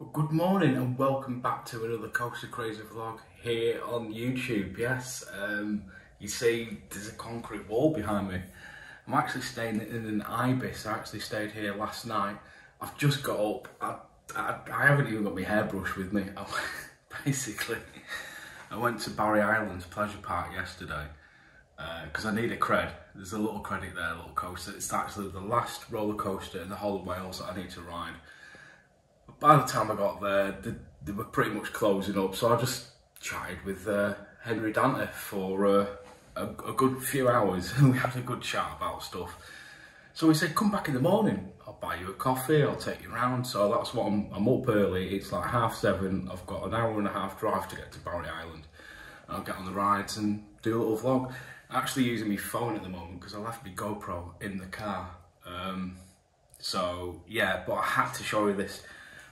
Good morning and welcome back to another Coaster Crazy vlog here on YouTube. Yes, um, you see there's a concrete wall behind me. I'm actually staying in an Ibis. I actually stayed here last night. I've just got up. I, I, I haven't even got my hairbrush with me. I, basically, I went to Barry Islands Pleasure Park yesterday because uh, I need a cred. There's a little credit there, a little coaster. It's actually the last roller coaster in the whole of Wales that I need to ride by the time I got there, they, they, were pretty much closing up. So I just chatted with uh, Henry Danter for uh, a, a, good few hours. and we had a good chat about stuff. So he said, come back in the morning. I'll buy you a coffee. I'll take you around. So that's what I'm, I'm up early. It's like half seven. I've got an hour and a half drive to get to Barry Island. I'll get on the rides and do a little vlog. Actually using my phone at the moment because I left my GoPro in the car. Um, so yeah, but I had to show you this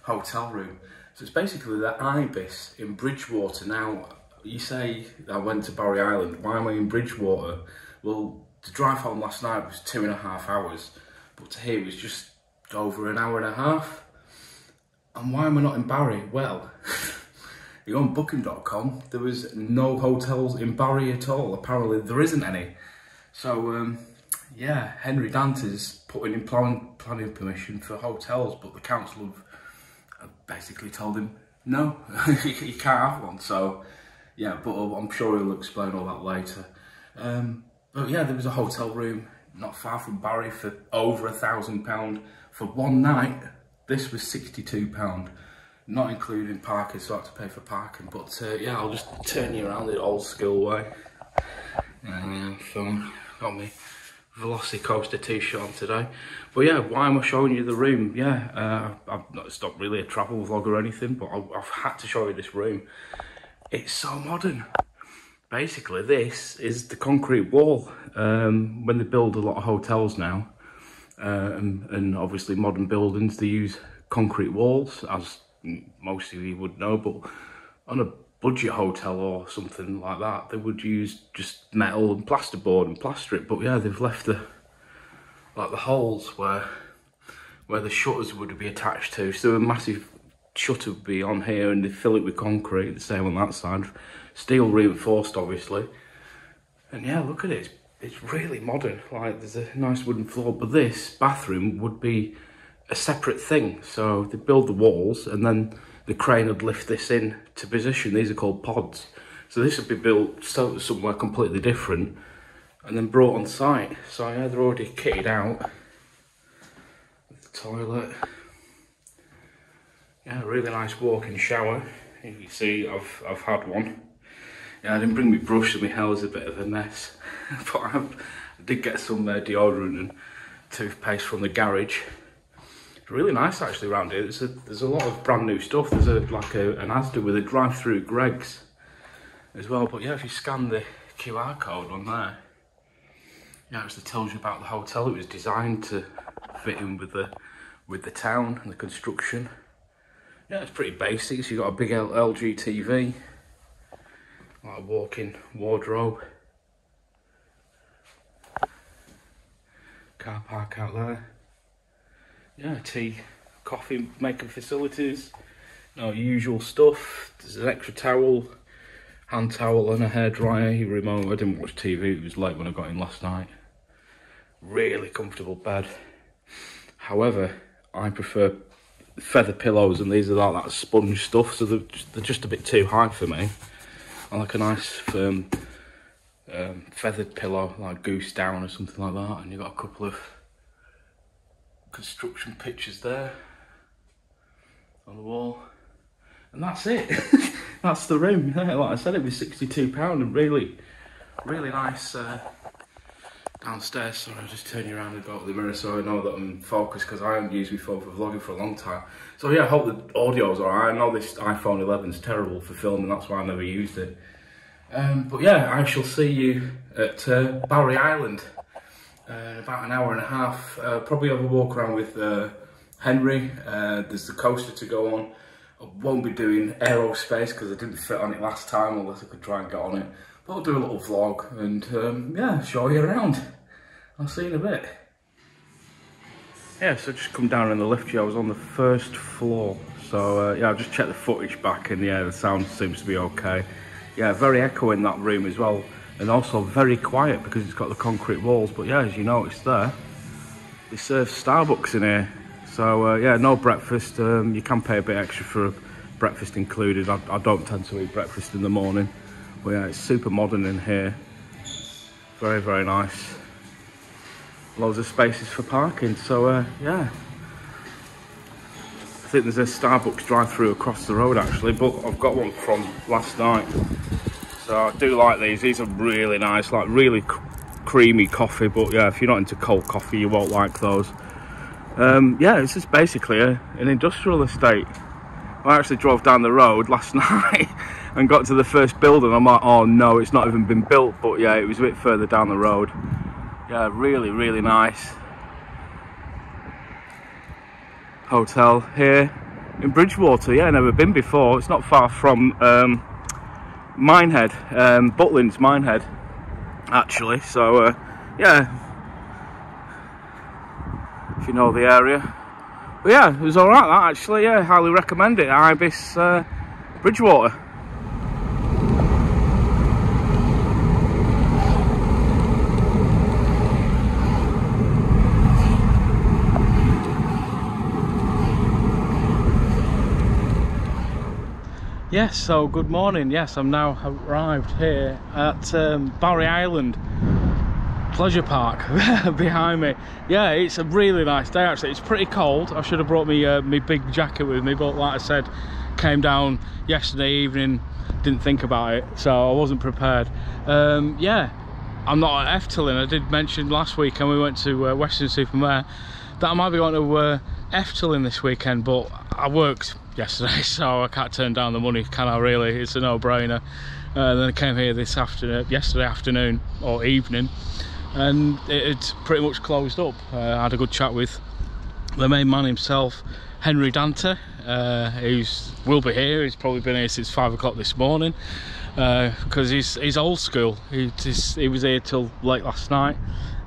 hotel room. So it's basically the Ibis in Bridgwater. Now, you say I went to Barry Island, why am I in Bridgwater? Well, the drive home last night was two and a half hours, but to here it was just over an hour and a half. And why am I not in Barry? Well, you go on booking.com, there was no hotels in Barry at all. Apparently there isn't any. So, um, yeah, Henry Danter's putting in plan planning permission for hotels, but the council have basically told him, no, you can't have one. So, yeah, but I'm sure he'll explain all that later. Um, but yeah, there was a hotel room not far from Barry for over a thousand pound for one night. This was £62, not including parking, so I had to pay for parking. But uh, yeah, I'll just turn you around the old school way. Uh, got me Velocicoaster t-shirt on today. But yeah, why am I showing you the room? Yeah, uh, I've not, it's not really a travel vlog or anything, but I, I've had to show you this room. It's so modern. Basically, this is the concrete wall. Um, when they build a lot of hotels now, and, and obviously modern buildings, they use concrete walls, as most of you would know, but on a budget hotel or something like that, they would use just metal and plasterboard and plaster it. But yeah, they've left the like the holes where where the shutters would be attached to. So a massive shutter would be on here and they fill it with concrete, the same on that side. Steel reinforced obviously. And yeah, look at it, it's, it's really modern. Like there's a nice wooden floor, but this bathroom would be a separate thing. So they build the walls and then the crane would lift this in to position. These are called pods. So this would be built somewhere completely different and then brought on site. So yeah, they're already kitted out. The toilet. Yeah, really nice walk-in shower. You can see I've I've had one. Yeah, I didn't bring my brush so my hair was a bit of a mess. but I, I did get some uh, deodorant and toothpaste from the garage really nice actually around here. There's a, there's a lot of brand new stuff. There's a like a, an Asda with a drive-through Greggs as well. But yeah, if you scan the QR code on there, yeah, it actually tells you about the hotel. It was designed to fit in with the with the town and the construction. Yeah, it's pretty basic. So you've got a big LG TV, like a walk-in wardrobe. Car park out there yeah, tea, coffee making facilities, you know, usual stuff. There's an extra towel, hand towel and a hairdryer, remote. I didn't watch TV, it was late when I got in last night. Really comfortable bed. However, I prefer feather pillows and these are like that sponge stuff, so they're just, they're just a bit too high for me. I like a nice firm um, feathered pillow, like goose down or something like that, and you've got a couple of construction pictures there on the wall. And that's it. that's the room. like I said, it was £62 and really, really nice uh, downstairs. Sorry, I'll just turn you around and go up the mirror so I know that I'm focused because I haven't used my phone for vlogging for a long time. So yeah, I hope the audio's alright. I know this iPhone 11 is terrible for filming, that's why I never used it. Um, but yeah, I shall see you at uh, Barry Island uh, about an hour and a half. Uh, probably have a walk around with uh, Henry. Uh, there's the coaster to go on. I won't be doing aerospace because I didn't fit on it last time unless I could try and get on it. But I'll do a little vlog and um, yeah, show you around. I'll see you in a bit. Yeah, so just come down in the lift. here. I was on the first floor. So uh, yeah, I've just checked the footage back, and yeah, the sound seems to be okay. Yeah, very echo in that room as well, and also very quiet because it's got the concrete walls. But yeah, as you noticed there, they serve Starbucks in here. So uh, yeah, no breakfast. Um, you can pay a bit extra for breakfast included. I, I don't tend to eat breakfast in the morning. But yeah, it's super modern in here. Very, very nice loads of spaces for parking. So uh, yeah, I think there's a Starbucks drive-through across the road actually, but I've got one from last night. So I do like these. These are really nice, like really creamy coffee. But yeah, if you're not into cold coffee, you won't like those. Um, yeah, it's just basically a, an industrial estate. I actually drove down the road last night and got to the first building. I'm like, oh no, it's not even been built. But yeah, it was a bit further down the road yeah really really nice hotel here in Bridgwater. yeah never been before it's not far from um, Minehead um, Butlins Minehead actually. So uh, yeah. If you know the area. But yeah it was alright that actually yeah. Highly recommend it. Ibis uh, Bridgwater Yes, so good morning. Yes, I'm now arrived here at um, Barry Island Pleasure Park behind me. Yeah, it's a really nice day actually. It's pretty cold. I should have brought me uh, my big jacket with me, but like I said, came down yesterday evening, didn't think about it, so I wasn't prepared. Um, yeah, I'm not at Efteling. I did mention last week, and we went to uh, Weston-super-Mare that I might be going to uh, Efteling this weekend, but I worked yesterday, so I can't turn down the money, can I really? It's a no-brainer. Uh, then I came here this afternoon, yesterday afternoon or evening, and it's pretty much closed up. Uh, I had a good chat with the main man himself, Henry Danter, uh, who's will be here. He's probably been here since five o'clock this morning because uh, he's he's old school. He just, he was here till late last night.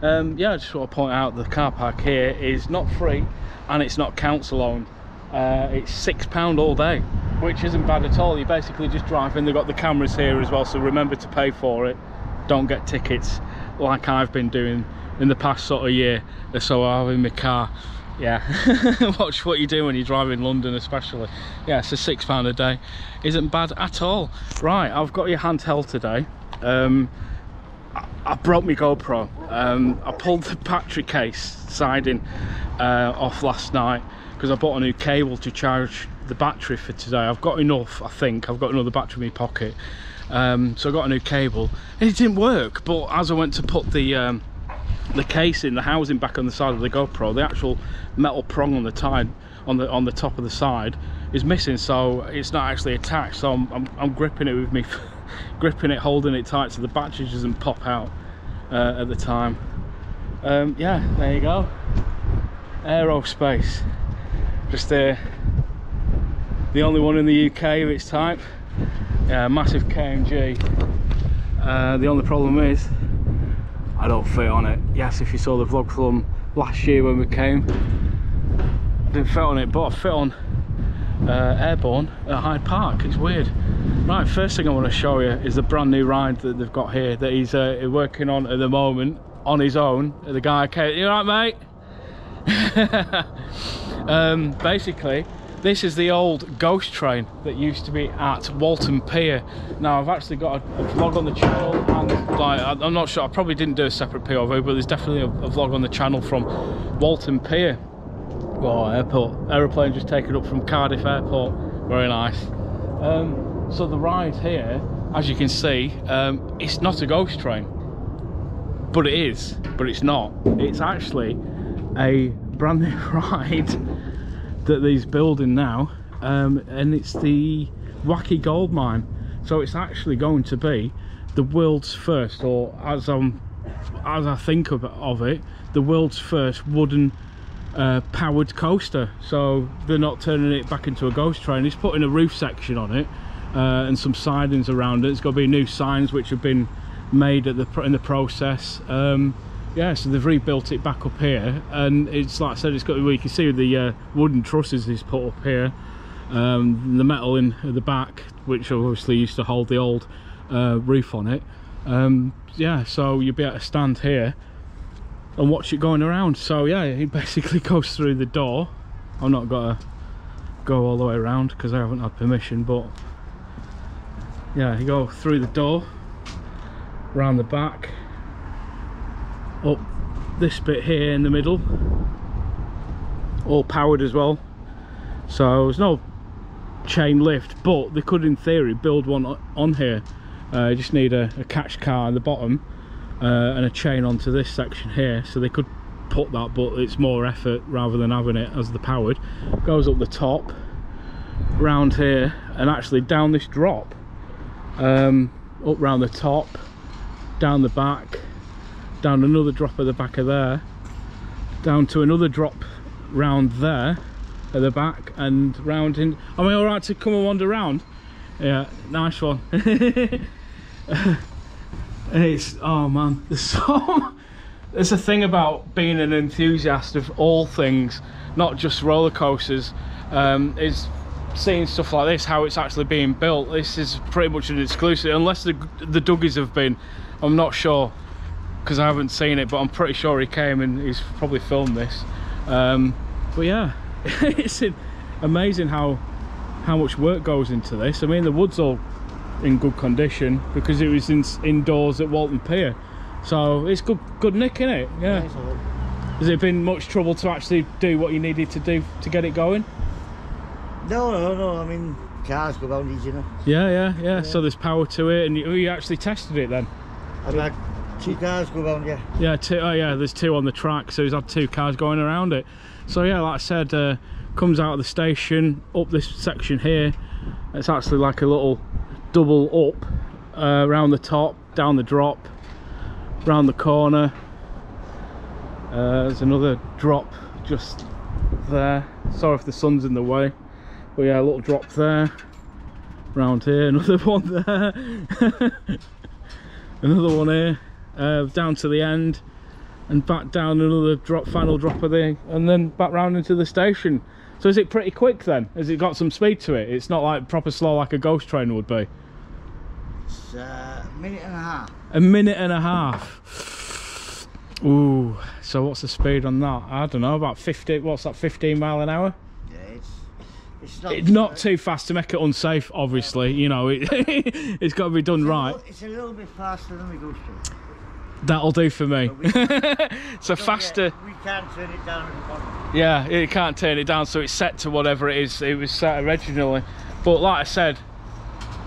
Um, yeah, I just want to point out the car park here is not free and it's not council owned uh, it's six pound all day which isn't bad at all. You basically just drive in they've got the cameras here as well so remember to pay for it. Don't get tickets like I've been doing in the past sort of year. Or so I have in my car. Yeah. Watch what you do when you drive in London especially. Yeah so six pound a day. Isn't bad at all. Right I've got your handheld today. Um, I broke my GoPro. Um, I pulled the battery case siding uh, off last night because I bought a new cable to charge the battery for today. I've got enough, I think. I've got another battery in my pocket. Um, so I got a new cable and it didn't work. But as I went to put the um, the case in, the housing back on the side of the GoPro, the actual metal prong on the side, on the on the top of the side, is missing. So it's not actually attached. So I'm, I'm, I'm gripping it with me, gripping it, holding it tight, so the battery doesn't pop out uh, at the time. Um, yeah, there you go. Aerospace just uh, the only one in the UK of its type. Yeah, massive KMG uh, the only problem is I don't fit on it. Yes if you saw the vlog from last year when we came I didn't fit on it but I fit on uh, Airborne at Hyde Park. It's weird. Right first thing I want to show you is the brand new ride that they've got here that he's uh, working on at the moment on his own the guy came you alright mate um, basically this is the old ghost train that used to be at Walton Pier. Now I've actually got a, a vlog on the channel and like I'm not sure I probably didn't do a separate POV but there's definitely a, a vlog on the channel from Walton Pier. Well airport aeroplane just taken up from Cardiff airport. Very nice. Um, so the ride here as you can see um, it's not a ghost train. But it is but it's not. It's actually a brand new ride that he's building now um, and it's the Wacky Gold Mine so it's actually going to be the world's first or as I'm as I think of, of it the world's first wooden uh, powered coaster so they're not turning it back into a ghost train he's putting a roof section on it uh, and some sidings around it. It's got to be new signs which have been made at the in the process. Um, yeah, so they've rebuilt it back up here, and it's like I said, it's got well, you can see the uh, wooden trusses he's put up here, um, the metal in the back, which obviously used to hold the old uh, roof on it. Um, yeah, so you'll be able to stand here and watch it going around. So yeah, it basically goes through the door. I've not to go all the way around because I haven't had permission, but yeah, you go through the door, round the back, up this bit here in the middle, all powered as well. So there's no chain lift, but they could in theory build one on here. Uh, you just need a, a catch car in the bottom uh, and a chain onto this section here so they could put that but it's more effort rather than having it as the powered goes up the top round here and actually down this drop um, up round the top down the back down another drop at the back of there down to another drop round there at the back and round in am I all right to come and wander around yeah nice one. It's oh man there's so there's a thing about being an enthusiast of all things not just roller coasters. Um, is seeing stuff like this how it's actually being built this is pretty much an exclusive unless the, the Duggies have been I'm not sure because I haven't seen it but I'm pretty sure he came and he's probably filmed this. Um, but yeah it's amazing how how much work goes into this. I mean the wood's all in good condition because it was in, indoors at Walton Pier. So it's good good nick in it yeah has it been much trouble to actually do what you needed to do to get it going? No no no I mean cars go these you know. Yeah yeah yeah, yeah. so there's power to it and you, you actually tested it then? I've had two cars go around yeah. Yeah two oh yeah there's two on the track so he's had two cars going around it. So yeah like I said uh, comes out of the station up this section here. It's actually like a little double up uh, around the top down the drop round the corner. Uh, there's another drop just there. Sorry if the sun's in the way but yeah a little drop there. Round here another one there. Another one here uh, down to the end and back down another drop final drop of the and then back round into the station so is it pretty quick then has it got some speed to it it's not like proper slow like a ghost train would be it's uh, a minute and a half a minute and a half Ooh, so what's the speed on that? I don't know, about 50, what's that, 15 mile an hour? Yeah, it's, it's not, it's not too fast to make it unsafe, obviously, you know, it, it's got to be done it's right. Little, it's a little bit faster than the Ghost Train. That'll do for me. so faster. we can't turn it down at the bottom. Yeah, it can't turn it down, so it's set to whatever it is it was set originally. But like I said,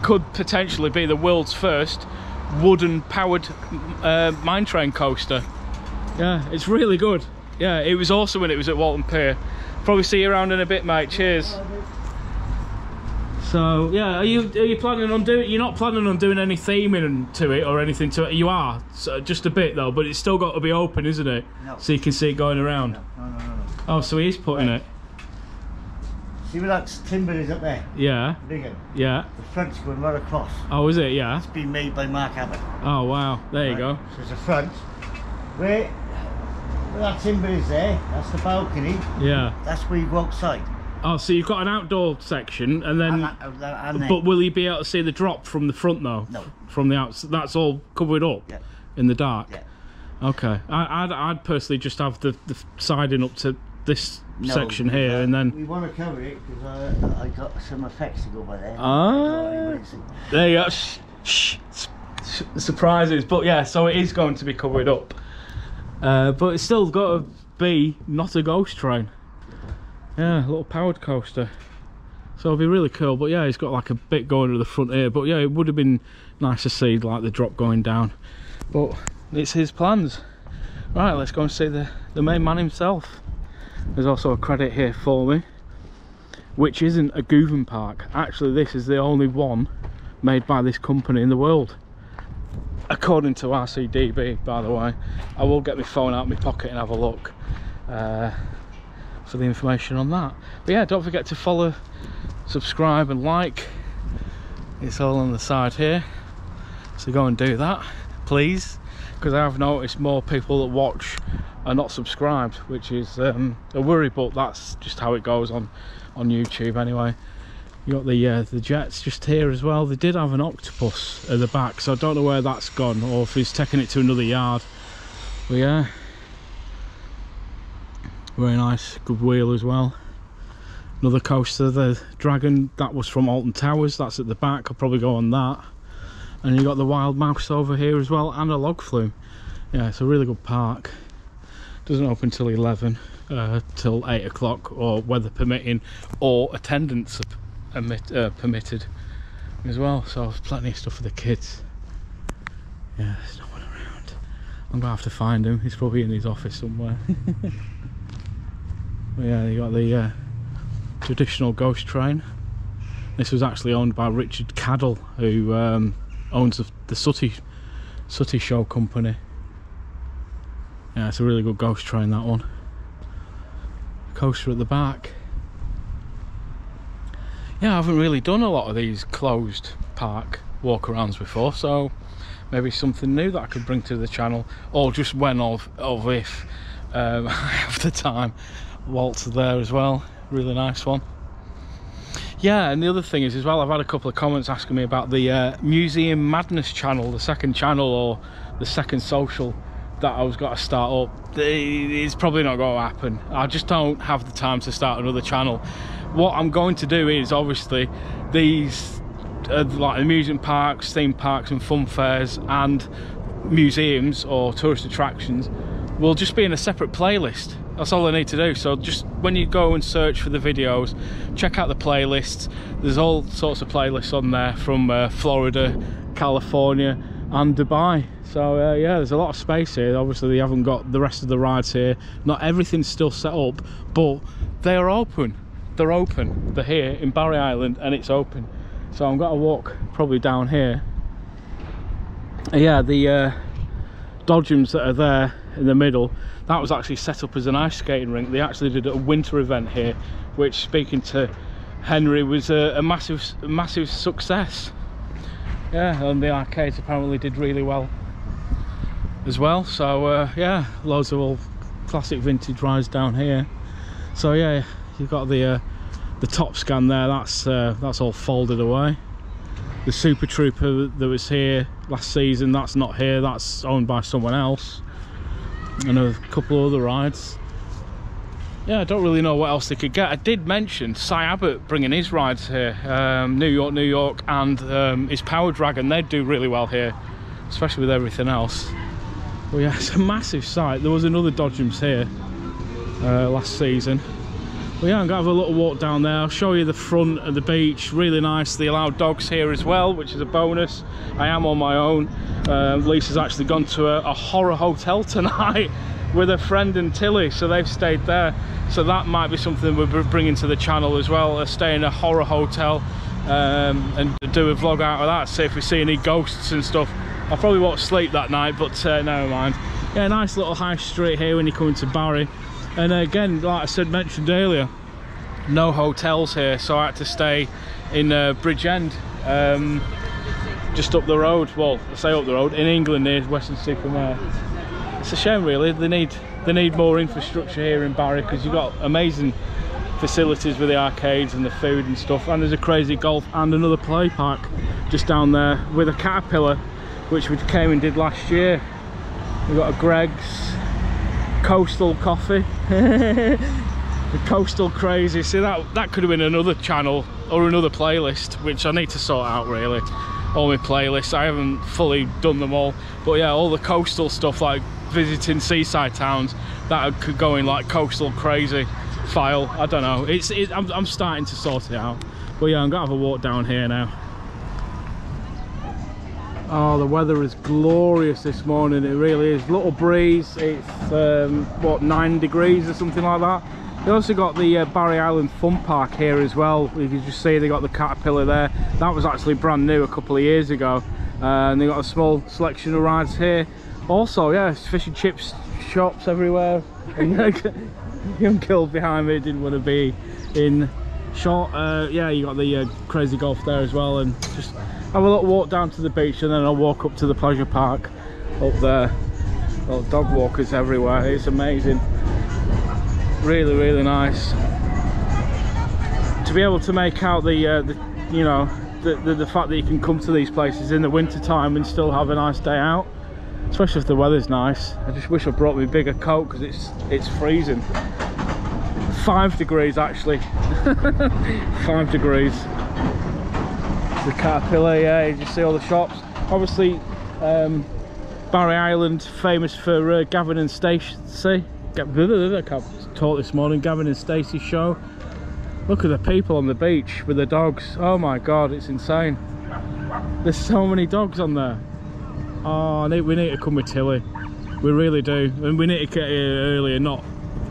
could potentially be the world's first wooden powered uh, mine train coaster yeah it's really good yeah it was awesome when it was at Walton Pier probably see you around in a bit mate cheers so yeah are you are you planning on doing you're not planning on doing any theming to it or anything to it you are so just a bit though but it's still got to be open isn't it no. so you can see it going around no, no, no, no. oh so he is putting right. it See where that timber is up there? Yeah. Digging. Yeah. The front's going right across. Oh, is it? Yeah. It's been made by Mark Abbott. Oh, wow. There right. you go. So it's a front. Where, where that timber is there, that's the balcony. Yeah. That's where you go outside. Oh, so you've got an outdoor section, and then. And that, and but will you be able to see the drop from the front though? No. From the outside, that's all covered up. Yeah. In the dark. Yeah. Okay. I, would I'd personally just have the, the siding up to this no, section here, uh, and then we want to cover it because I, I got some effects to go by there. Ah, there you go. Shh, shh, surprises, but yeah, so it is going to be covered up, uh, but it's still got to be not a ghost train. Yeah, a little powered coaster. So it'll be really cool, but yeah, he's got like a bit going to the front here. But yeah, it would have been nice to see like the drop going down. But it's his plans. Right, let's go and see the, the main man himself. There's also a credit here for me, which isn't a Govan Park. Actually, this is the only one made by this company in the world. According to RCDB, by the way. I will get my phone out of my pocket and have a look uh, for the information on that. But yeah, don't forget to follow, subscribe and like. It's all on the side here. So go and do that, please. because I have noticed more people that watch are not subscribed which is um, a worry but that's just how it goes on on YouTube anyway you got the uh, the jets just here as well they did have an octopus at the back so I don't know where that's gone or if he's taking it to another yard but yeah very nice good wheel as well. Another coaster the dragon that was from alton towers that's at the back i'll probably go on that. And you got the wild mouse over here as well and a log flume. Yeah it's a really good park. Doesn't open till 11 uh, till 8 o'clock or weather permitting or attendance emit, uh, permitted as well so plenty of stuff for the kids. Yeah there's no one around. I'm gonna have to find him he's probably in his office somewhere yeah, you got the uh, traditional ghost train. This was actually owned by Richard Cadell, who um, owns the, the Sooty Sooty Show Company. Yeah, it's a really good ghost train that one. Coaster at the back. Yeah, I haven't really done a lot of these closed park walkarounds before, so maybe something new that I could bring to the channel, or just when of, of if um, I have the time waltz there as well. Really nice one. Yeah and the other thing is as well i've had a couple of comments asking me about the uh, museum madness channel the second channel or the second social that i was got to start up. It's probably not going to happen. I just don't have the time to start another channel. What i'm going to do is obviously these uh, like amusement parks theme parks and fun fairs and museums or tourist attractions will just be in a separate playlist that's all I need to do. So just when you go and search for the videos check out the playlists. There's all sorts of playlists on there from uh, Florida California and Dubai. So uh, yeah there's a lot of space here. Obviously they haven't got the rest of the rides here. Not everything's still set up but they are open. They're open. They're here in Barry Island and it's open. So I'm gonna walk probably down here. Yeah the uh, dodgems that are there in the middle that was actually set up as an ice skating rink. They actually did a winter event here which speaking to henry was a, a massive massive success. Yeah and the arcades apparently did really well as well. So uh, yeah loads of old classic vintage rides down here. So yeah you've got the uh, the top scan there. That's uh, that's all folded away. The super trooper that was here last season that's not here. That's owned by someone else and a couple of other rides. Yeah I don't really know what else they could get. I did mention Cy Abbott bringing his rides here um, New York New York and um, his Power Dragon. They do really well here especially with everything else. But yeah it's a massive site. There was another Dodgems here uh, last season but yeah, I'm gonna have a little walk down there. I'll show you the front of the beach. Really nice. They allow dogs here as well, which is a bonus. I am on my own. Uh, Lisa's actually gone to a, a horror hotel tonight with a friend and Tilly, so they've stayed there. So that might be something we're bringing to the channel as well. Uh, stay in a horror hotel um, and do a vlog out of that. See if we see any ghosts and stuff. I probably won't sleep that night, but uh, never mind. Yeah, nice little high street here when you come into Barry and again like I said mentioned earlier no hotels here so I had to stay in uh, Bridgend um, just up the road. Well I say up the road in England near Weston-super-Mare it's a shame really. They need they need more infrastructure here in Barry because you've got amazing facilities with the arcades and the food and stuff. And there's a crazy golf and another play park just down there with a caterpillar which we came and did last year. We've got a Greggs coastal coffee. The coastal crazy. See that that could have been another channel or another playlist which i need to sort out really. All my playlists. I haven't fully done them all. But yeah all the coastal stuff like visiting seaside towns that could go in like coastal crazy file. I don't know. It's it, I'm, I'm starting to sort it out. But yeah i'm gonna have a walk down here now Oh, the weather is glorious this morning. It really is. Little breeze. It's um, what nine degrees or something like that. You also got the uh, Barry Island Fun Park here as well. You can just see they got the caterpillar there. That was actually brand new a couple of years ago. Uh, and they got a small selection of rides here. Also, yeah, fish and chips shops everywhere. Young kill behind me didn't want to be in shot. Uh, yeah, you got the uh, crazy golf there as well, and just have a little walk down to the beach and then I'll walk up to the pleasure park up there Little dog walkers everywhere. It's amazing. Really, really nice. To be able to make out the, uh, the you know, the, the, the fact that you can come to these places in the winter time and still have a nice day out especially if the weather's nice i just wish i brought me bigger coat because it's it's freezing five degrees actually five degrees the caterpillar yeah you see all the shops obviously um, barry island famous for uh, gavin and stacey i can't talk this morning gavin and stacey's show Look at the people on the beach with the dogs. Oh my god, it's insane. There's so many dogs on there. Oh, we need to come with Tilly. We really do. And we need to get here earlier, not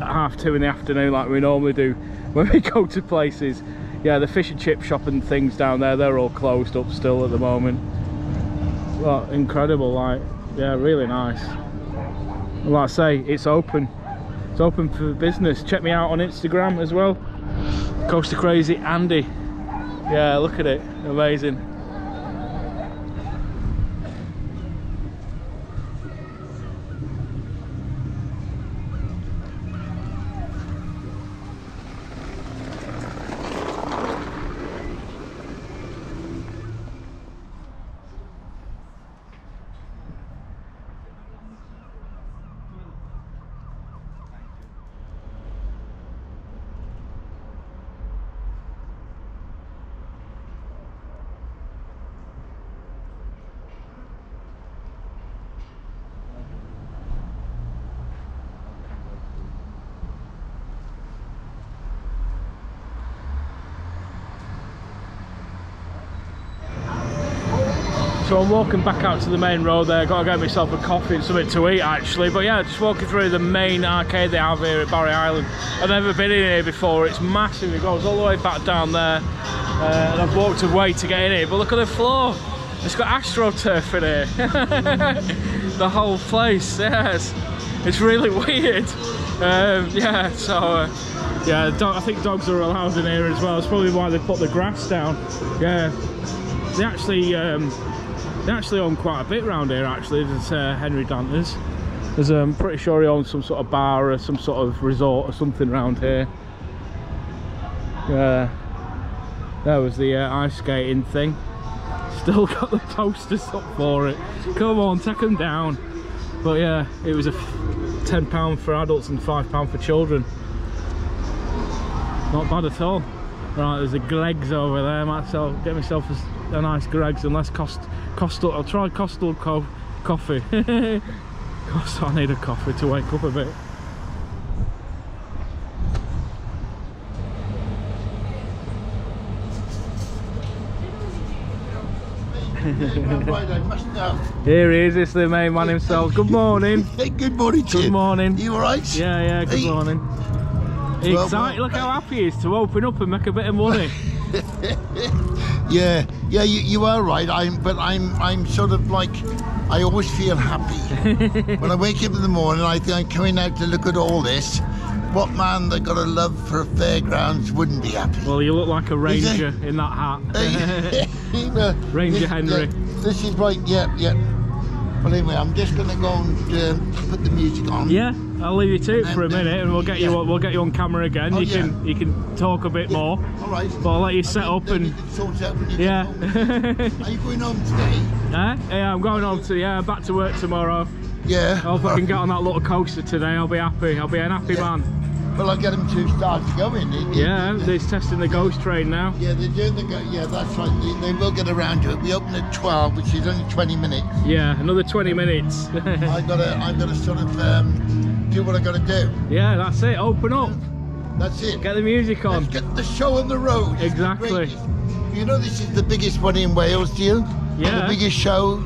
half two in the afternoon like we normally do when we go to places. Yeah, the fish and chip shop and things down there, they're all closed up still at the moment. Well, incredible, like, yeah, really nice. Like I say, it's open. It's open for business. Check me out on Instagram as well. Coaster Crazy Andy. Yeah, look at it. Amazing. So I'm walking back out to the main road there, got to get myself a coffee and something to eat actually. But yeah, just walking through the main arcade they have here at Barry Island. I've never been in here before, it's massive, it goes all the way back down there. Uh, and I've walked away to get in here, but look at the floor. It's got AstroTurf in here. the whole place, yes. It's really weird. Um, yeah, so uh, yeah, I think dogs are allowed in here as well. It's probably why they put the grass down. Yeah, they actually um, they actually own quite a bit around here actually there's uh, Henry Danter's there's um, pretty sure he owns some sort of bar or some sort of resort or something around here. Yeah uh, there was the uh, ice skating thing. Still got the posters up for it. Come on take them down. But yeah it was a 10 pound for adults and five pound for children. Not bad at all. Right there's a Glegs over there might sell get myself a, a nice Greggs and less cost Costal, I'll try Costal co coffee. Cost, I need a coffee to wake up a bit. Here he is, it's the main man himself. Good morning. Good morning. Good morning. You alright? Yeah, yeah, good hey. morning. Well, Excited, well, look how happy he is to open up and make a bit of money. Yeah, yeah, you, you are right. I'm, but I'm, I'm sort of like, I always feel happy when I wake up in the morning. I think I'm coming out to look at all this. What man that got a love for fairgrounds wouldn't be happy? Well, you look like a ranger in that hat. ranger Henry. Yeah, this is right. Yeah, yeah. Well, anyway, I'm just going to go and uh, put the music on. Yeah. I'll leave you to it for a minute, and we'll get you we'll get you on camera again. Oh, you yeah. can you can talk a bit yeah. more. All right. But I'll let you set up and. yeah. Are you going home today? Yeah, yeah, I'm going home to yeah, back to work tomorrow. Yeah. I hope I can get on that little coaster today. I'll be happy. I'll be an happy yeah. man. Well, I'll get them to start going. It, yeah, they're testing the ghost train now. Yeah, they're doing the Yeah, that's right. They, they, will get around to it. We open at 12, which is only 20 minutes. Yeah, another 20 minutes. I gotta, I gotta sort of um, do what I gotta do. Yeah, that's it. Open up. That's it. Get the music on. Let's get the show on the road. Exactly. You know this is the biggest one in Wales, do you? Yeah. The biggest show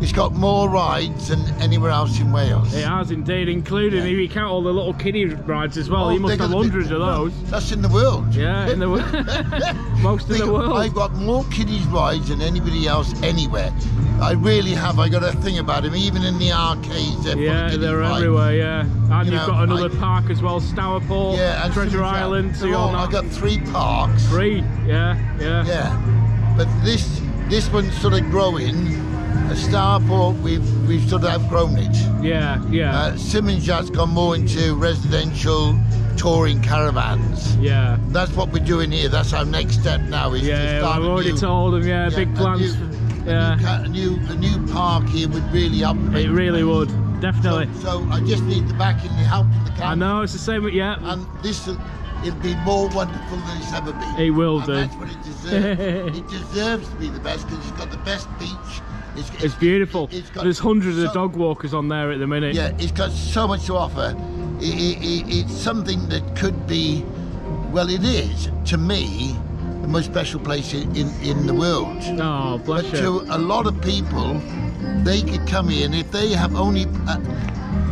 it's got more rides than anywhere else in Wales. It has indeed, including yeah. if you count all the little kiddie rides as well. Oh, you must have hundreds of those. That's in the world. Yeah, in the world. Most of the world. I've got more kiddies rides than anybody else anywhere. I really have. I got a thing about them, even in the arcades. They're yeah, they're rides. everywhere. Yeah, and you have got another I, park as well, Stourport, yeah, and Treasure Island. So all, I got three parks. Three. Yeah, yeah. Yeah, but this this one's sort of growing a Stourport, we've we've sort of outgrown it. Yeah, yeah, Uh, Simmons Yacht's gone more into residential touring caravans. yeah. That's what we're doing here. That's our next step now. Is to Yeah, I've already new, told them. Yeah, yeah, big a plans. new- for- a yeah, new a new a new park here would really help. the it really would, definitely. So, so I just need the backing, the help of the council. I know it's the same. Yeah, And this, will- it'll be more wonderful than it's ever been. It will and do. That's what it deserves. it deserves to be the best because it's got the best beach. It's, it's beautiful. it's got There's hundreds of dog walkers on there at the minute. Yeah, it's got so much to offer. I- I- I- it's something that could be, well, it is to me the most special place in, in, in the world. Oh, bless But you. to a lot of people, they could come here, and if they have only uh,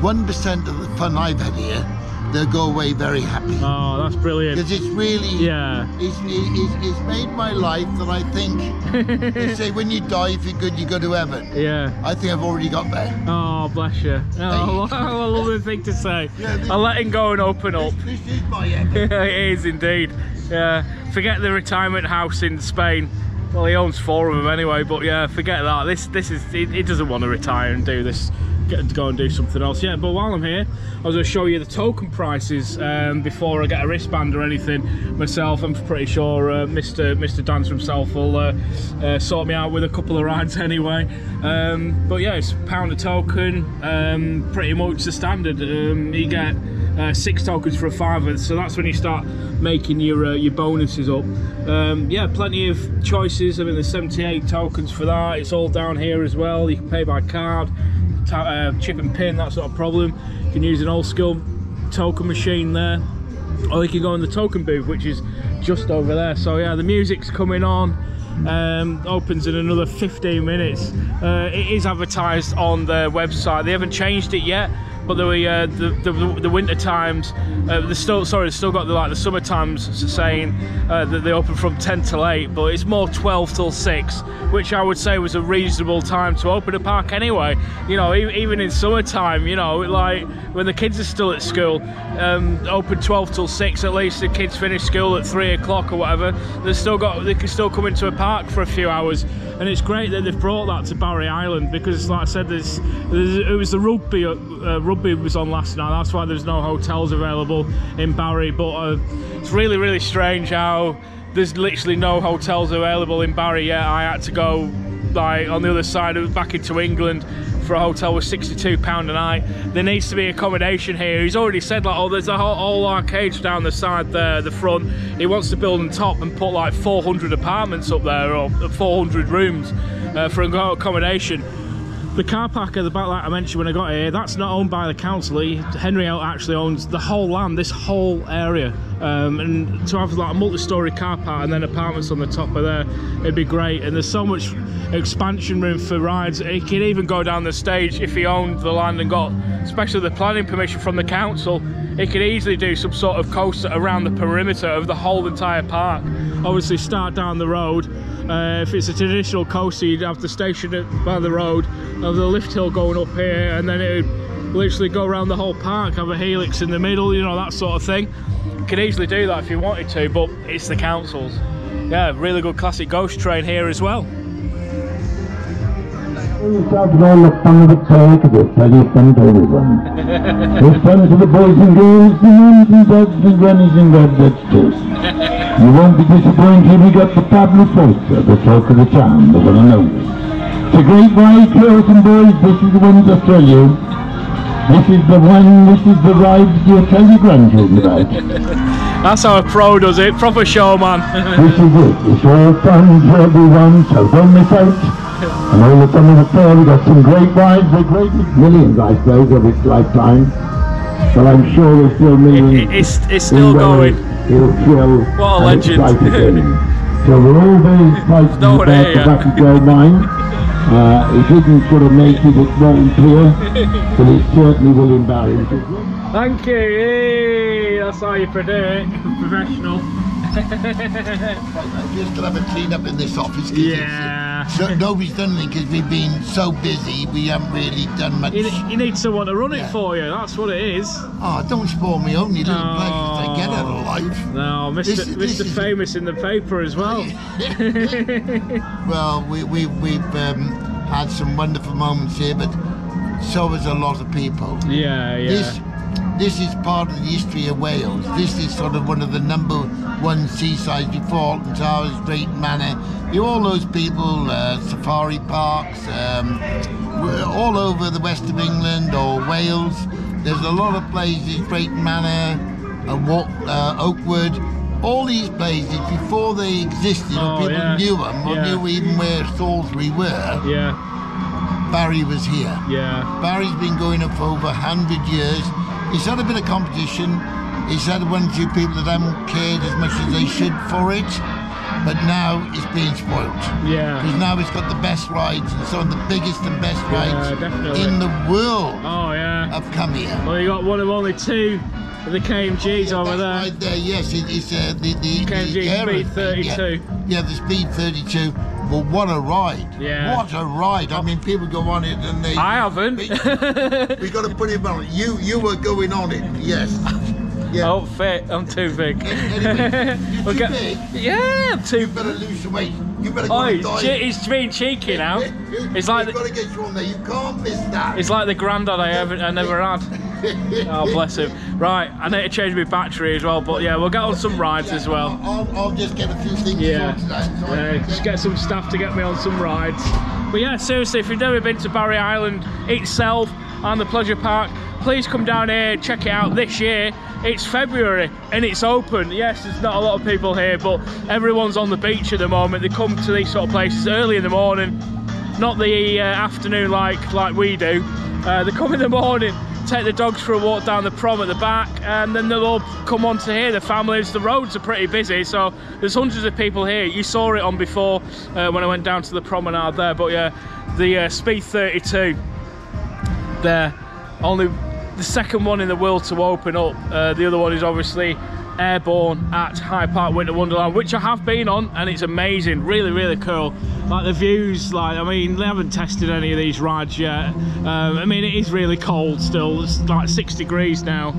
one percent of the fun I've had here, they'll go away very happy. Oh, that's brilliant. Because it's really, Yeah. it's, it's, it's made my life that I think, they say when you die, if you're good, you go to heaven. Yeah. I think I've already got there. Oh, bless you. Oh, what a lovely thing to say. Yeah, this- I'll let him go and open up. This, is my heaven. it is indeed. Yeah. Forget the retirement house in Spain. Well, he owns four of them anyway. But yeah, forget that. This this is he, he doesn't want to retire and do this. Get, to go and do something else. Yeah. But while I'm here, I was going to show you the token prices um, before I get a wristband or anything. Myself, I'm pretty sure uh, Mr. Mr. Danter himself will uh, uh, sort me out with a couple of rides anyway. Um, but yeah, it's pound a token. Um, pretty much the standard. Um, you get uh, six tokens for a fiver so that's when you start making your uh, your bonuses up um, yeah plenty of choices I mean there's 78 tokens for that it's all down here as well you can pay by card uh, chip and pin that sort of problem. You can use an old school token machine there. Or you can go in the token booth which is just over there. So yeah the music's coming on um, opens in another 15 minutes. Uh, it is advertised on their website. They haven't changed it yet but the uh, the, the, the winter times uh, they still sorry they still got the like the summer times saying uh, that they open from 10 till 8 but it's more 12 till 6 which I would say was a reasonable time to open a park anyway. You know even in summertime you know like when the kids are still at school um, open 12 till 6 at least the kids finish school at 3 o'clock or whatever they've still got they can still come into a park for a few hours. And it's great that they've brought that to Barry Island because like I said there's, there's it was the rugby uh, rugby was on last night. That's why there's no hotels available in Barry but uh, it's really really strange how there's literally no hotels available in Barry yet. I had to go like on the other side of back into England for a hotel with 62 pound a night. There needs to be accommodation here. He's already said like oh there's a whole, whole arcades down the side there the front. He wants to build on top and put like 400 apartments up there or 400 rooms uh, for accommodation the car park at the back like I mentioned when I got here that's not owned by the council. He, Henry actually owns the whole land this whole area um, and to have like a multi-story car park and then apartments on the top of there it'd be great. And there's so much expansion room for rides. He could even go down the stage if he owned the land and got especially the planning permission from the council. He could easily do some sort of coaster around the perimeter of the whole entire park. Obviously start down the road. Uh, if it's a traditional coaster you'd have the station at- by the road have the lift hill going up here and then it would literally go around the whole park have a helix in the middle you know that sort of thing you could easily do that if you wanted to but it's the council's yeah really good classic ghost train here as well to. To boys. You won't be disappointed we got the Pablo Poster, the talk of the town, the one and only. It's a great ride, girls and boys, this is the ones I tell you. This is the one, this is the ride you'll tell your grandchildren about. that's how a pro does it proper showman This is it. It's all fun for everyone, so don't miss out. And all the fun of the fair, we got some great rides, a great millions, I suppose, of its lifetime. But I'm sure there's still millions. it's, it's still going It'll thrill What a and legend. so we're all very excited No about the yet. Battle Girl mine. Uh, it didn't sort of make it, look won't appear, but it certainly will embarrass it. thank you. Yay, that's how you do it professional I'm just have a clean up in this office. yeah No, nobody's done anything because we've been so busy. We haven't really done much. You, you need someone to run it for you. That's what it is. Oh, don't spoil me only little Oh. pleasures I get out of life. No, Mr. This is- this Mr. Famous in the paper as well. Well, we, we, we've um, had some wonderful moments here, but so has a lot of people. Yeah, yeah. This this is part of the history of Wales. This is sort of one of the number one seasides before Alton Towers, Great Manor. You all those people, uh, safari parks, um, all over the west of England or Wales. There's a lot of places, Great Manor, uh, Wa- uh, Oakwood. All these places before they existed, Oh, or people yeah. knew them, or Yeah. knew even where Salisbury were. yeah, Barry was here. yeah. Barry's been going up for over 100 years. He's had a bit of competition. He's had one or two people that haven't cared as much as they should for it. But now it's being spoilt. Yeah. Because now it's got the best rides and some of the biggest and best rides definitely. in the world Oh, yeah. have come here. Well, you got one of only two of the KMGs over there. right there, yes. It, it's uh, the, the, KMG the Speed 32. Yeah. yeah, the Speed 32. Well, what a ride. Yeah. What a ride. I mean, people go on it and they... I haven't. we got to put him on. You you were going on it, yes. Yeah. Oh, I don't fit. I'm too big. Anyway, you're too big. Yeah, I'm too You better lose some weight. You better go Oh, he's, being cheeky now. It's like We've the, got to get you on there. You can't miss that. it's like the granddad I ever I never had. Oh bless him. Right, I need to change my battery as well. But yeah, we'll get on some rides as well. I'll, I'll just get a few things Yeah, sorted out. so I yeah, just get some staff to get me on some rides. But yeah, seriously, if you've never been to Barry Island itself and the pleasure park, please come down here, check it out this year. It's February and it's open. Yes, there's not a lot of people here, but everyone's on the beach at the moment. They come to these sort of places early in the morning, not the uh, afternoon like like we do. Uh, they come in the morning, take the dogs for a walk down the prom at the back, and then they'll all come onto here. The families, the roads are pretty busy, so there's hundreds of people here. You saw it on before uh, when I went down to the promenade there, but yeah, the uh, Speed 32 there, only the second one in the world to open up. Uh, the other one is obviously Airborne at Hyde Park Winter Wonderland, which I have been on, and it's amazing, really, really cool. Like the views, like I mean, they haven't tested any of these rides yet. Um, I mean, it is really cold still. It's like six degrees now.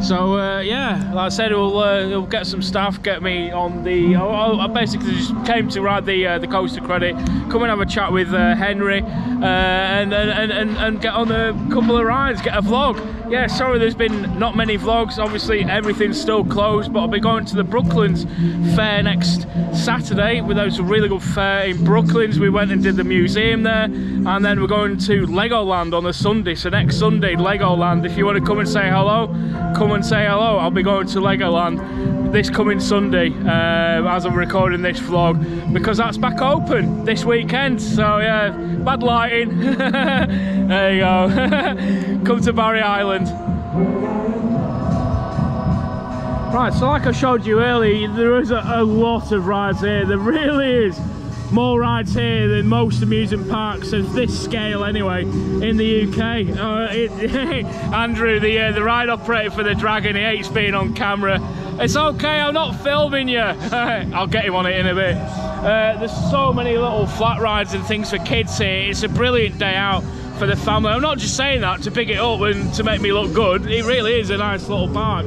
So uh, yeah, like I said, we'll, uh, we'll get some staff, get me on the. I, I basically just came to ride the uh, the coaster credit, come and have a chat with uh, Henry, uh, and, and, and and get on a couple of rides, get a vlog. Yeah, sorry, there's been not many vlogs. Obviously, everything's still closed, but I'll be going to the Brooklands Fair next Saturday. With those a really good fair in Brooklands, we went and did the museum there, and then we're going to Legoland on a Sunday. So next Sunday, Legoland. If you want to come and say hello, come and say hello. I'll be going to Legoland this coming Sunday uh, as I'm recording this vlog because that's back open this weekend. So yeah, bad lighting. there you go. Come to Barry Island. Right, so like I showed you earlier, there is a, a lot of rides here. There really is more rides here than most amusement parks of this scale anyway in the UK. Uh, it, Andrew, the uh, the ride operator for the Dragon, he hates being on camera. It's okay, I'm not filming you. I'll get him on it in a bit. Uh, there's so many little flat rides and things for kids here. It's a brilliant day out for the family. I'm not just saying that to pick it up and to make me look good. It really is a nice little park.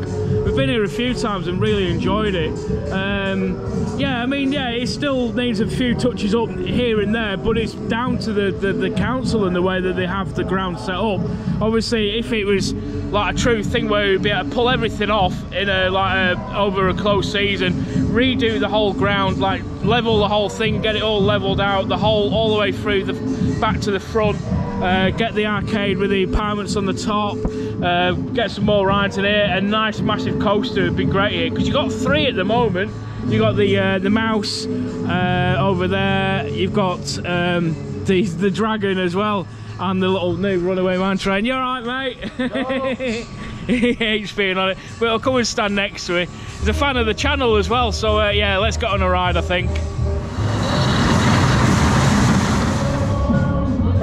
Been here a few times and really enjoyed it. Um, yeah, I mean, yeah, it still needs a few touches up here and there, but it's down to the, the, the council and the way that they have the ground set up. Obviously, if it was like a true thing where we'd be able to pull everything off in a like a, over a close season, redo the whole ground, like level the whole thing, get it all leveled out, the whole all the way through the back to the front. Uh, get the arcade with the apartments on the top, uh, get some more rides in here. A nice massive coaster would be great here because you've got three at the moment. You've got the uh, the mouse uh, over there. You've got um, the the dragon as well, and the little new runaway man train. You're right, mate. he hates being on it, but I'll come and stand next to it. He's a fan of the channel as well, so uh, yeah, let's get on a ride. I think.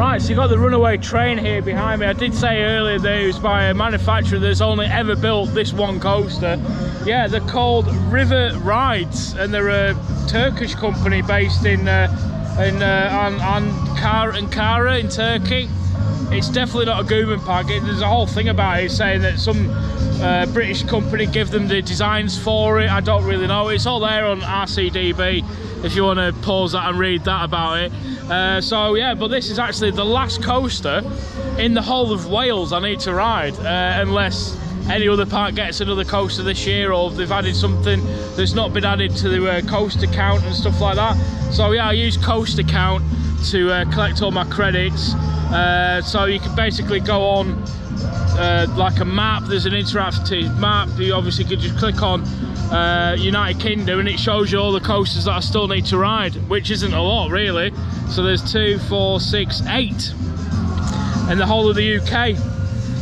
Right, so you've got the runaway train here behind me. I did say earlier that it was by a manufacturer that's only ever built this one coaster. Yeah, they're called River Rides, and they're a Turkish company based in uh, in uh, Ankara, Ankara in Turkey. It's definitely not a Gooman pack. It- There's a whole thing about it saying that some uh, British company give them the designs for it. I don't really know. It's all there on RCDB if you want to pause that and read that about it. Uh, so yeah, but this is actually the last coaster in the whole of Wales I need to ride, uh, unless any other park gets another coaster this year or they've added something that's not been added to the uh, coaster count and stuff like that. So yeah, I use coaster count to uh, collect all my credits. Uh, so you can basically go on uh, like a map, there's an interactive map, you obviously could just click on uh, United Kingdom and it shows you all the coasters that I still need to ride, which isn't a lot really. So there's two, four, six, eight in the whole of the UK.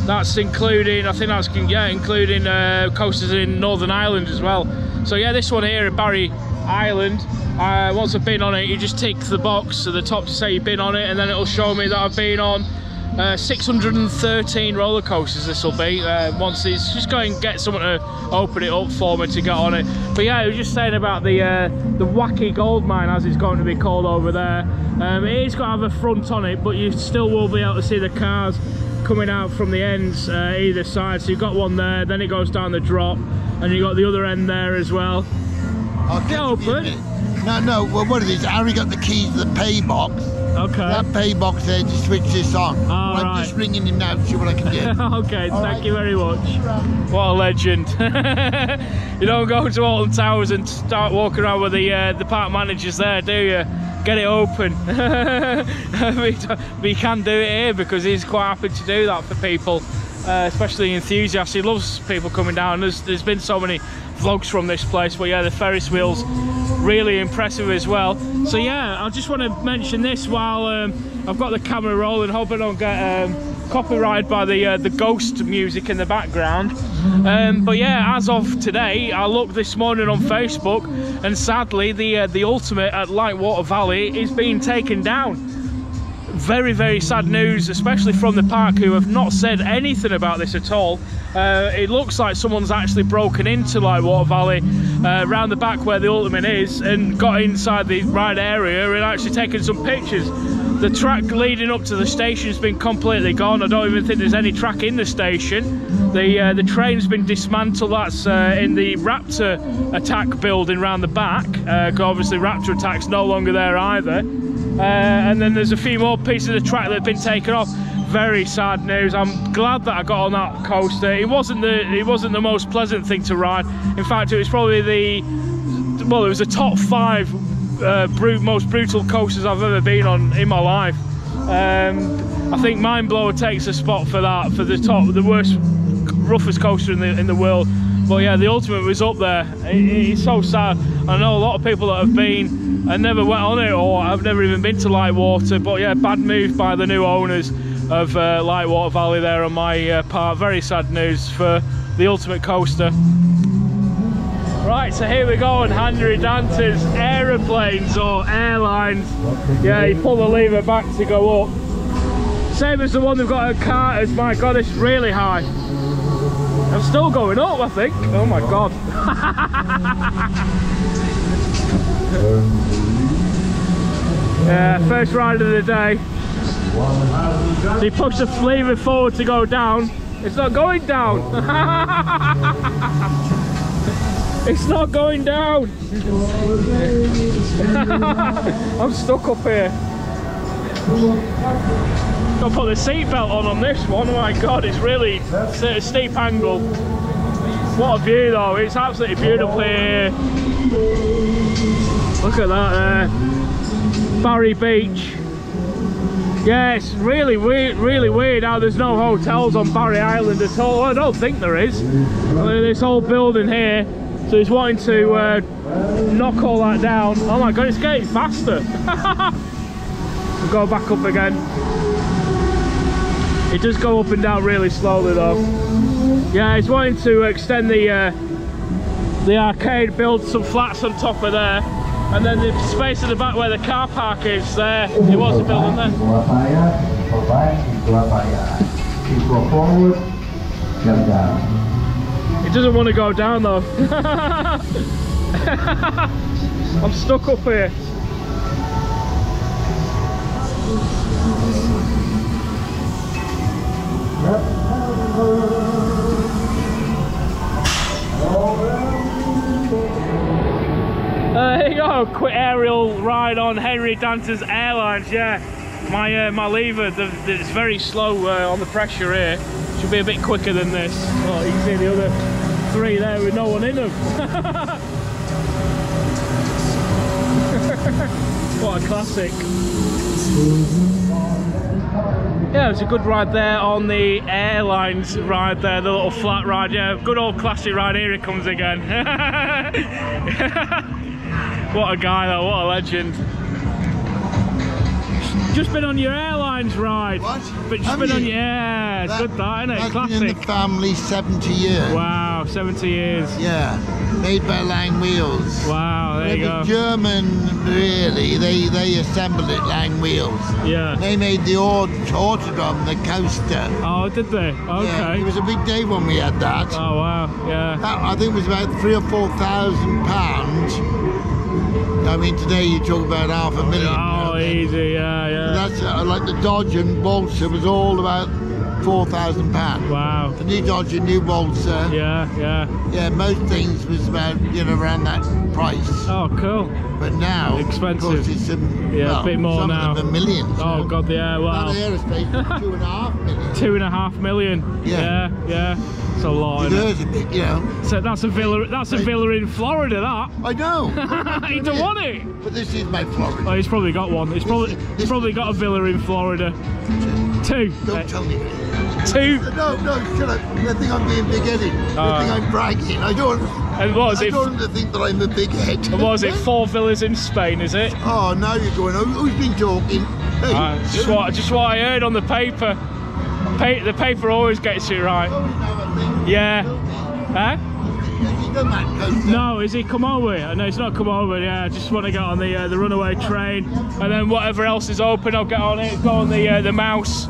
That's including, I think that's, yeah, including uh, coasters in Northern Ireland as well. So yeah, this one here Barry Island, uh, once I've been on it, you just tick the box at the top to say you've been on it and then it'll show me that I've been on uh, 613 roller coasters this will be. Uh, once it's just go and get someone to open it up for me to get on it. But yeah I was just saying about the uh, the wacky gold mine as it's going to be called over there. Um, it is going to have a front on it but you still will be able to see the cars coming out from the ends uh, either side. So you've got one there then it goes down the drop and you've got the other end there as well I'll Get open. No, no, well, what it is, Harry got the keys to the pay box. okay That pay box there to switch this on. All I'm just ringing him now to see what I can do. okay, All thank right. you very much. What a legend. you don't go to Alton Towers and start walking around with the uh, the park managers there, do you? Get it open. we, you can do it here because he's quite happy to do that for people, uh, especially enthusiasts. He loves people coming down. There's, there's been so many vlogs from this place, but yeah, the Ferris wheels really impressive as well. So yeah, I just want to mention this while um, I've got the camera rolling. Hope I don't get um, copyrighted by the uh, the ghost music in the background. Um, but yeah, as of today, I looked this morning on Facebook, and sadly, the uh, the ultimate at Lightwater Valley is being taken down. Very very sad news, especially from the park who have not said anything about this at all. Uh, it looks like someone's actually broken into Lightwater Valley uh, around the back where the ultimate is and got inside the right area and actually taken some pictures. The track leading up to the station's been completely gone. I don't even think there's any track in the station. The uh, the train's been dismantled. That's uh, in the Raptor attack building round the back. Uh, obviously, Raptor attack's no longer there either. Uh, and then there's a few more pieces of the track that have been taken off. Very sad news. I'm glad that I got on that coaster. It wasn't the it wasn't the most pleasant thing to ride. In fact, it was probably the well, it was a top five uh, most brutal coasters I've ever been on in my life. Um, I think Mind Blower takes a spot for that for the top, the worst, roughest coaster in the in the world. But yeah, the Ultimate was up there. It, it's so sad. I know a lot of people that have been and never went on it, or I've never even been to Lightwater. But yeah, bad move by the new owners of uh, Lightwater Valley there on my uh, part. Very sad news for the Ultimate coaster. Right, so here we go on Henry Danter's aeroplanes or airlines. Yeah, you pull the lever back to go up. Same as the one they've got at Carter's. My God, it's really high. I'm still going up, I think. Oh my God. yeah, first ride of the day. So you push the lever forward to go down. It's not going down. It's not going down. I'm stuck up here. Gotta put the seatbelt on on this one. Oh my god, it's really it's a steep angle. What a view though, it's absolutely beautiful here. Look at that there. Barry Beach. Yeah, it's really weird, really weird how there's no hotels on Barry Island at all. I don't think there is. This whole building here. So he's wanting to uh, knock all that down. Oh my god, it's getting faster. we'll go back up again. It does go up and down really slowly though. Yeah, he's wanting to extend the uh, the arcade, build some flats on top of there. And then the space at the back where the car park is there. It was a building there. It doesn't want to go down though. I'm stuck up here. Uh, there you go, quick aerial ride on Henry Danter's Airlines, yeah. My uh, my lever, the, the, it's very slow uh, on the pressure here. Should be a bit quicker than this. Oh, you can see the other three there with no one in them. what a classic. Yeah, it was a good ride there on the airlines ride there, the little flat ride. Yeah, good old classic ride. Here it comes again. what a guy though, what a legend. Just been on your airlines ride. What? But just Have been on your, yeah, That- good that, isn't it? that's been in the family 70 years. Wow, 70 years. Yeah, made by Lang Wheels. Wow, there you go. German, really. They they assembled it, Lang Wheels. Yeah. They made the aut- Autodrom, the coaster. Oh, did they? Yeah, Okay. it was a big day when we had that. Oh, wow, yeah. That, I think it was about three or four thousand pounds. I mean, today you talk about half a million. Oh, easy, yeah, yeah. That's uh, like the Dodge and Waltzer was all about four thousand pounds. Wow. The new Dodge and new Waltzer. Yeah, yeah. Yeah, most things was about you know around that price. Oh, cool. But now, Expensive. Of course, it's some, Yeah, a bit more some now. Of millions. Oh, God, yeah, Now wow. the aerospace two and a half million. Two and a half million. Yeah. Yeah, yeah. It's a lot. It? is a bit, you know. So that's a villa. That's a villa in Florida. That. I know. he don't want it. but this is my Florida. Oh, he's probably got one. He's probably he's probably got a villa in Florida. Two. Don't Uh, tell me. Two. No, no, shut up. I think I'm being big-headed. Oh. I think I'm bragging. I don't. And what was I it? don't want to think that I'm a big head. What was it? Four villas in Spain, is it? Oh, now you're going. Who, who's been talking? Hey, Uh, just what just what I heard on the paper. Pa- the paper always gets it right. Oh, now I think. Yeah. Huh? Done that coaster? No, is he come over? No, he's not come over. Yeah, I just want to get on the uh, the runaway train, and then whatever else is open, I'll get on it. Go on the uh, the mouse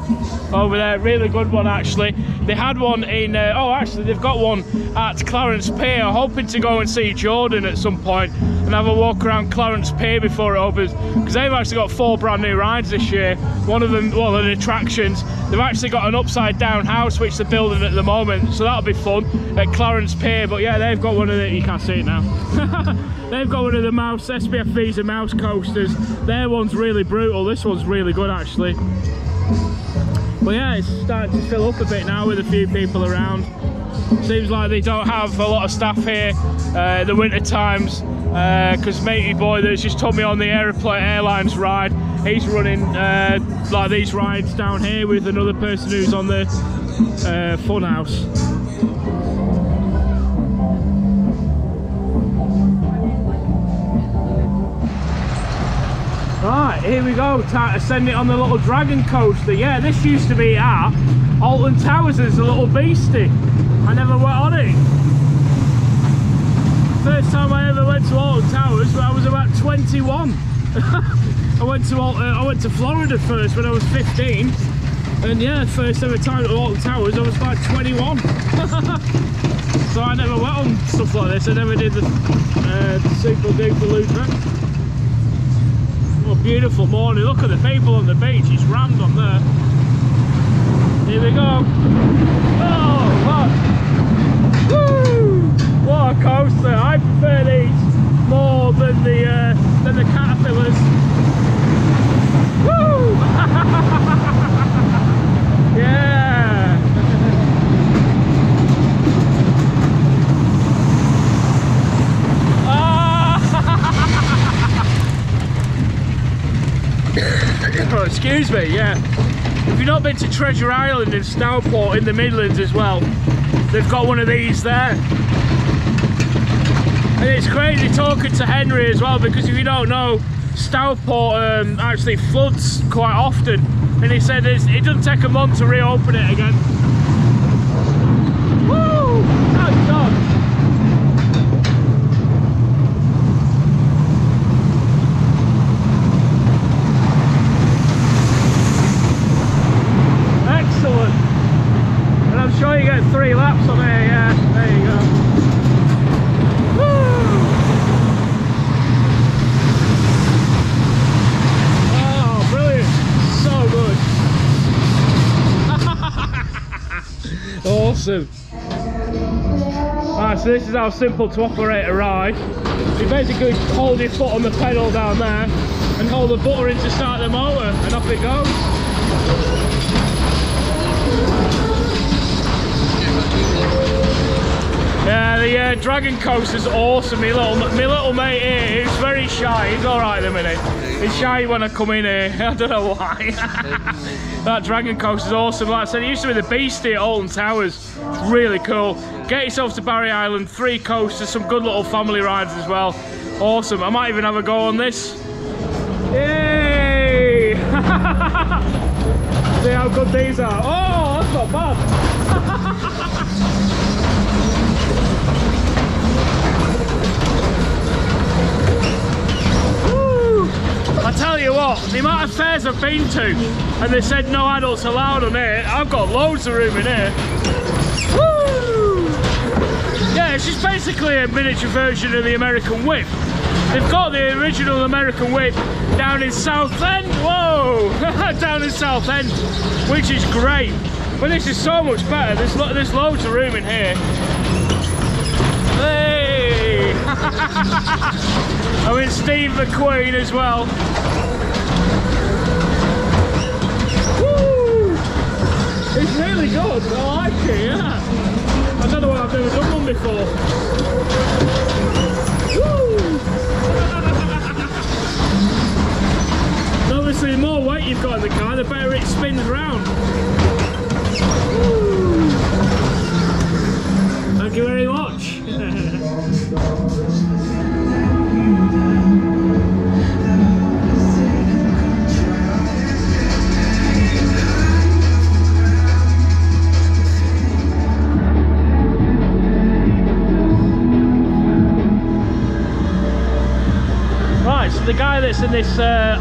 over there. Really good one actually. They had one in. Uh, oh, actually, they've got one at Clarence Pier. Hoping to go and see Jordan at some point and have a walk around Clarence Pier before it opens because they've actually got four brand new rides this year. One of them, well, an attractions. They've actually got an upside down house which they're building at the moment, so that'll be fun at Clarence Pier. But yeah, they've got one of the. You can't see it now. they've got one of the mouse SBF Visa mouse coasters. Their one's really brutal. This one's really good actually. But yeah, it's starting to fill up a bit now with a few people around. Seems like they don't have a lot of staff here uh, the winter times because matey boy that's just took me on the aeroplane airlines ride, he's running uh, like these rides down here with another person who's on the uh, funhouse. Right, here we go. Time to send it on the little dragon coaster. Yeah, this used to be at Alton Towers as a little beastie. I never went on it. First time I ever went to Alton Towers, I was about 21. I went to uh, I went to Florida first when I was 15, and yeah, first ever time at Alton Towers, I was like 21. so I never went on stuff like this. I never did the uh, super duper loop. What a beautiful morning. Look at the people on the beach. It's rammed on there. Here we go. Oh, look. Woo! What a coaster. I prefer these more than the uh, than the caterpillars. Oh, excuse me, yeah. If you've not been to Treasure Island in Stourport in the Midlands as well, they've got one of these there. And it's crazy talking to Henry as well because if you don't know, Stourport um, actually floods quite often. And he said it doesn't take a month to reopen it again. Woo! Thank God. Excellent. And I'm sure you get three laps on here, yeah. There you go. Woo! Oh, brilliant. So good. awesome. Right, so this is how simple to operate a ride. You basically hold your foot on the pedal down there and hold the button to start the motor and off it goes. Yeah, the uh, Dragon Coaster's awesome. My little, my little mate here, he's very shy. He's alright at the minute. He's shy when I come in here. I don't know why. that Dragon Coast is awesome. Like I said, it used to be the Beastie at Alton Towers. It's really cool. Get yourself to Barry Island, three coasters, some good little family rides as well. Awesome. I might even have a go on this. Yay! See how good these are. Oh, that's not bad. I tell you what, the amount of fairs I've been to, and they said no adults allowed on here, I've got loads of room in here. Woo! Yeah, it's just basically a miniature version of the American Whip. They've got the original American Whip down in Southend. Whoa! down in Southend, which is great. But this is so much better. There's, lo- there's loads of room in here. Hey! Oh, I'm with Steve McQueen as well. Woo! It's really good. I like it, yeah. I don't know why I've never done one before. Obviously, the more weight you've got in the car, the better it spins round. Thank you very much. The guy that's in this uh,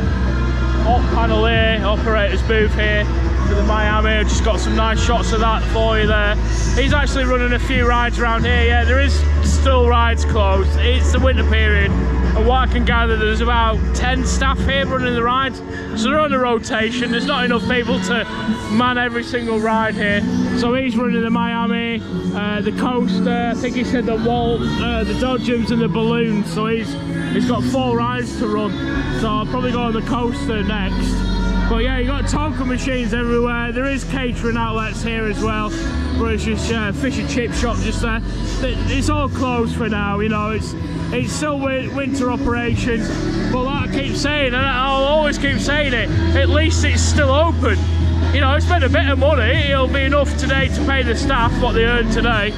op panel here, operator's booth here for the Miami, just got some nice shots of that for you there. He's actually running a few rides around here, yeah, there is still rides closed. It's the winter period, and what I can gather, there's about 10 staff here running the rides, so they're on a rotation. There's not enough people to man every single ride here. So he's running the Miami, uh, the coaster, I think he said the Walt, uh, the Dodgems and the balloons, so he's He's got four rides to run, so I'll probably go on the coaster next. But yeah, you got Tonka machines everywhere. There is catering outlets here as well, it's just uh, fish and chip shop just there. It's all closed for now, you know. It's it's still wi- winter operations, but like I keep saying, and I'll always keep saying it. At least it's still open. You know, spend a bit of money. It'll be enough today to pay the staff what they earn today.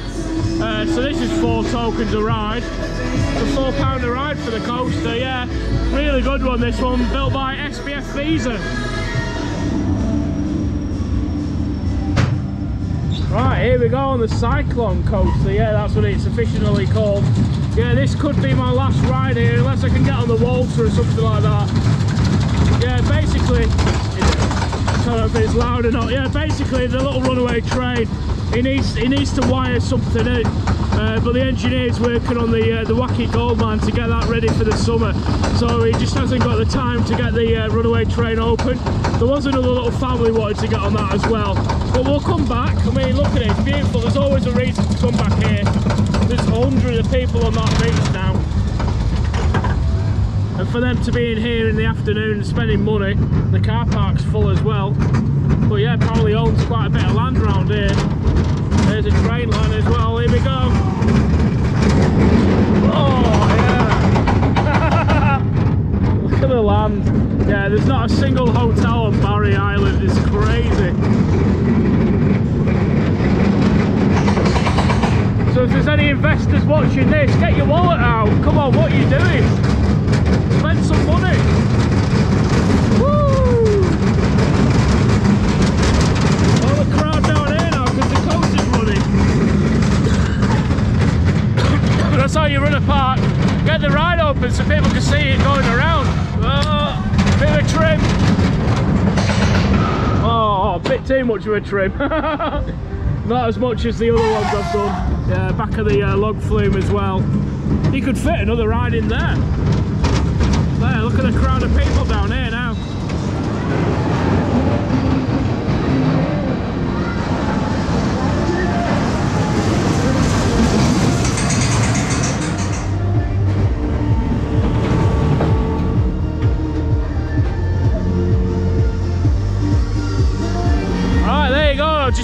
Uh, so this is four tokens a ride. Four pound a ride for the coaster, yeah. Really good one this one, built by SBF Visa. Right, here we go on the Cyclone coaster, yeah, that's what it's officially called. Yeah, this could be my last ride here, unless I can get on the Walter or something like that. Yeah, basically, I don't know if it's loud or not. Yeah, basically the little runaway train. He needs he needs to wire something in, uh, but the engineer's working on the uh, the Wacky Gold Mine to get that ready for the summer. So he just hasn't got the time to get the uh, runaway train open. There was another little family wanted to get on that as well, but we'll come back. I mean, look at it, it's beautiful. There's always a reason to come back here. There's hundreds of people on that beach now. And for them to be in here in the afternoon and spending money, the car park's full as well. But yeah, probably owns quite a bit of land around here. There's a train line as well, here we go. Oh yeah! Look at the land. Yeah, there's not a single hotel on Barry Island, it's crazy. So if there's any investors watching this, get your wallet out. Come on, what are you doing? Spend some money. Woo! All the crowd down here now because the coast is running. That's how you run a park. Get the ride open so people can see it going around. Oh, bit of a trim. Oh, a bit too much of a trim. Not as much as the other ones I've done. Yeah, back of the uh, log flume as well. You could fit another ride in there. There, look at the crowd of people down here now.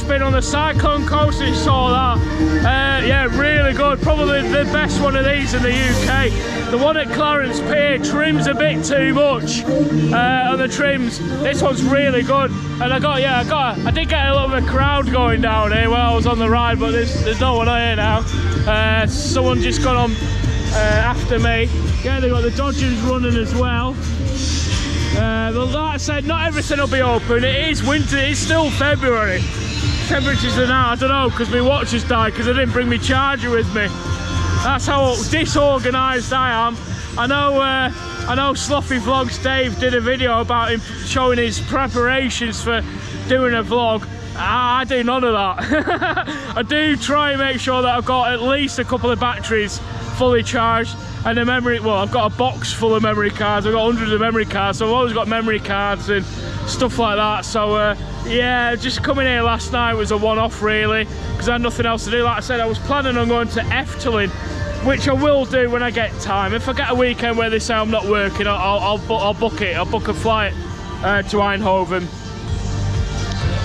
Been on the Cyclone Coast and saw that. Uh, yeah, really good. Probably the best one of these in the UK. The one at Clarence Pier trims a bit too much uh, on the trims. This one's really good. And I got, yeah, I got, I did get a little bit of crowd going down here while I was on the ride, but there's, there's no one here now. Uh, someone just got on uh, after me. Yeah, they got the Dodgers running as well. Uh, like I said, not everything will be open. It is winter, it's still February. Temperatures are now, I don't know, because my watch has died because I didn't bring my charger with me. That's how disorganised I am. I know uh, I know Sloppy Vlogs Dave did a video about him showing his preparations for doing a vlog. I, I do none of that. I do try and make sure that I've got at least a couple of batteries fully charged and the memory well I've got a box full of memory cards. I've got hundreds of memory cards so I've always got memory cards and stuff like that. So uh, yeah just coming here last night was a one-off really because I had nothing else to do. Like I said I was planning on going to Efteling which I will do when I get time. If I get a weekend where they say I'm not working I'll, I'll, I'll, I'll book it. I'll book a flight uh, to Eindhoven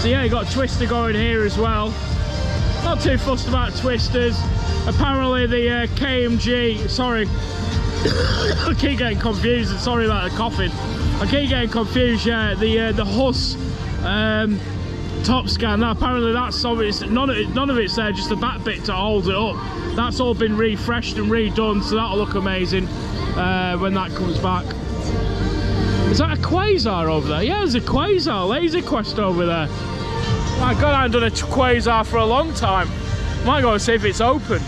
so yeah got twister going here as well. Not too fussed about twisters. Apparently the uh, KMG sorry. I keep getting confused sorry about the coughing. I keep getting confused yeah the uh, the Huss um, top scan. Now apparently that's none of it none of it's there just the back bit to hold it up. That's all been refreshed and redone so that'll look amazing uh, when that comes back is that a quasar over there yeah there's a quasar laser quest over there my god I haven't done a quasar for a long time might go and see if it's open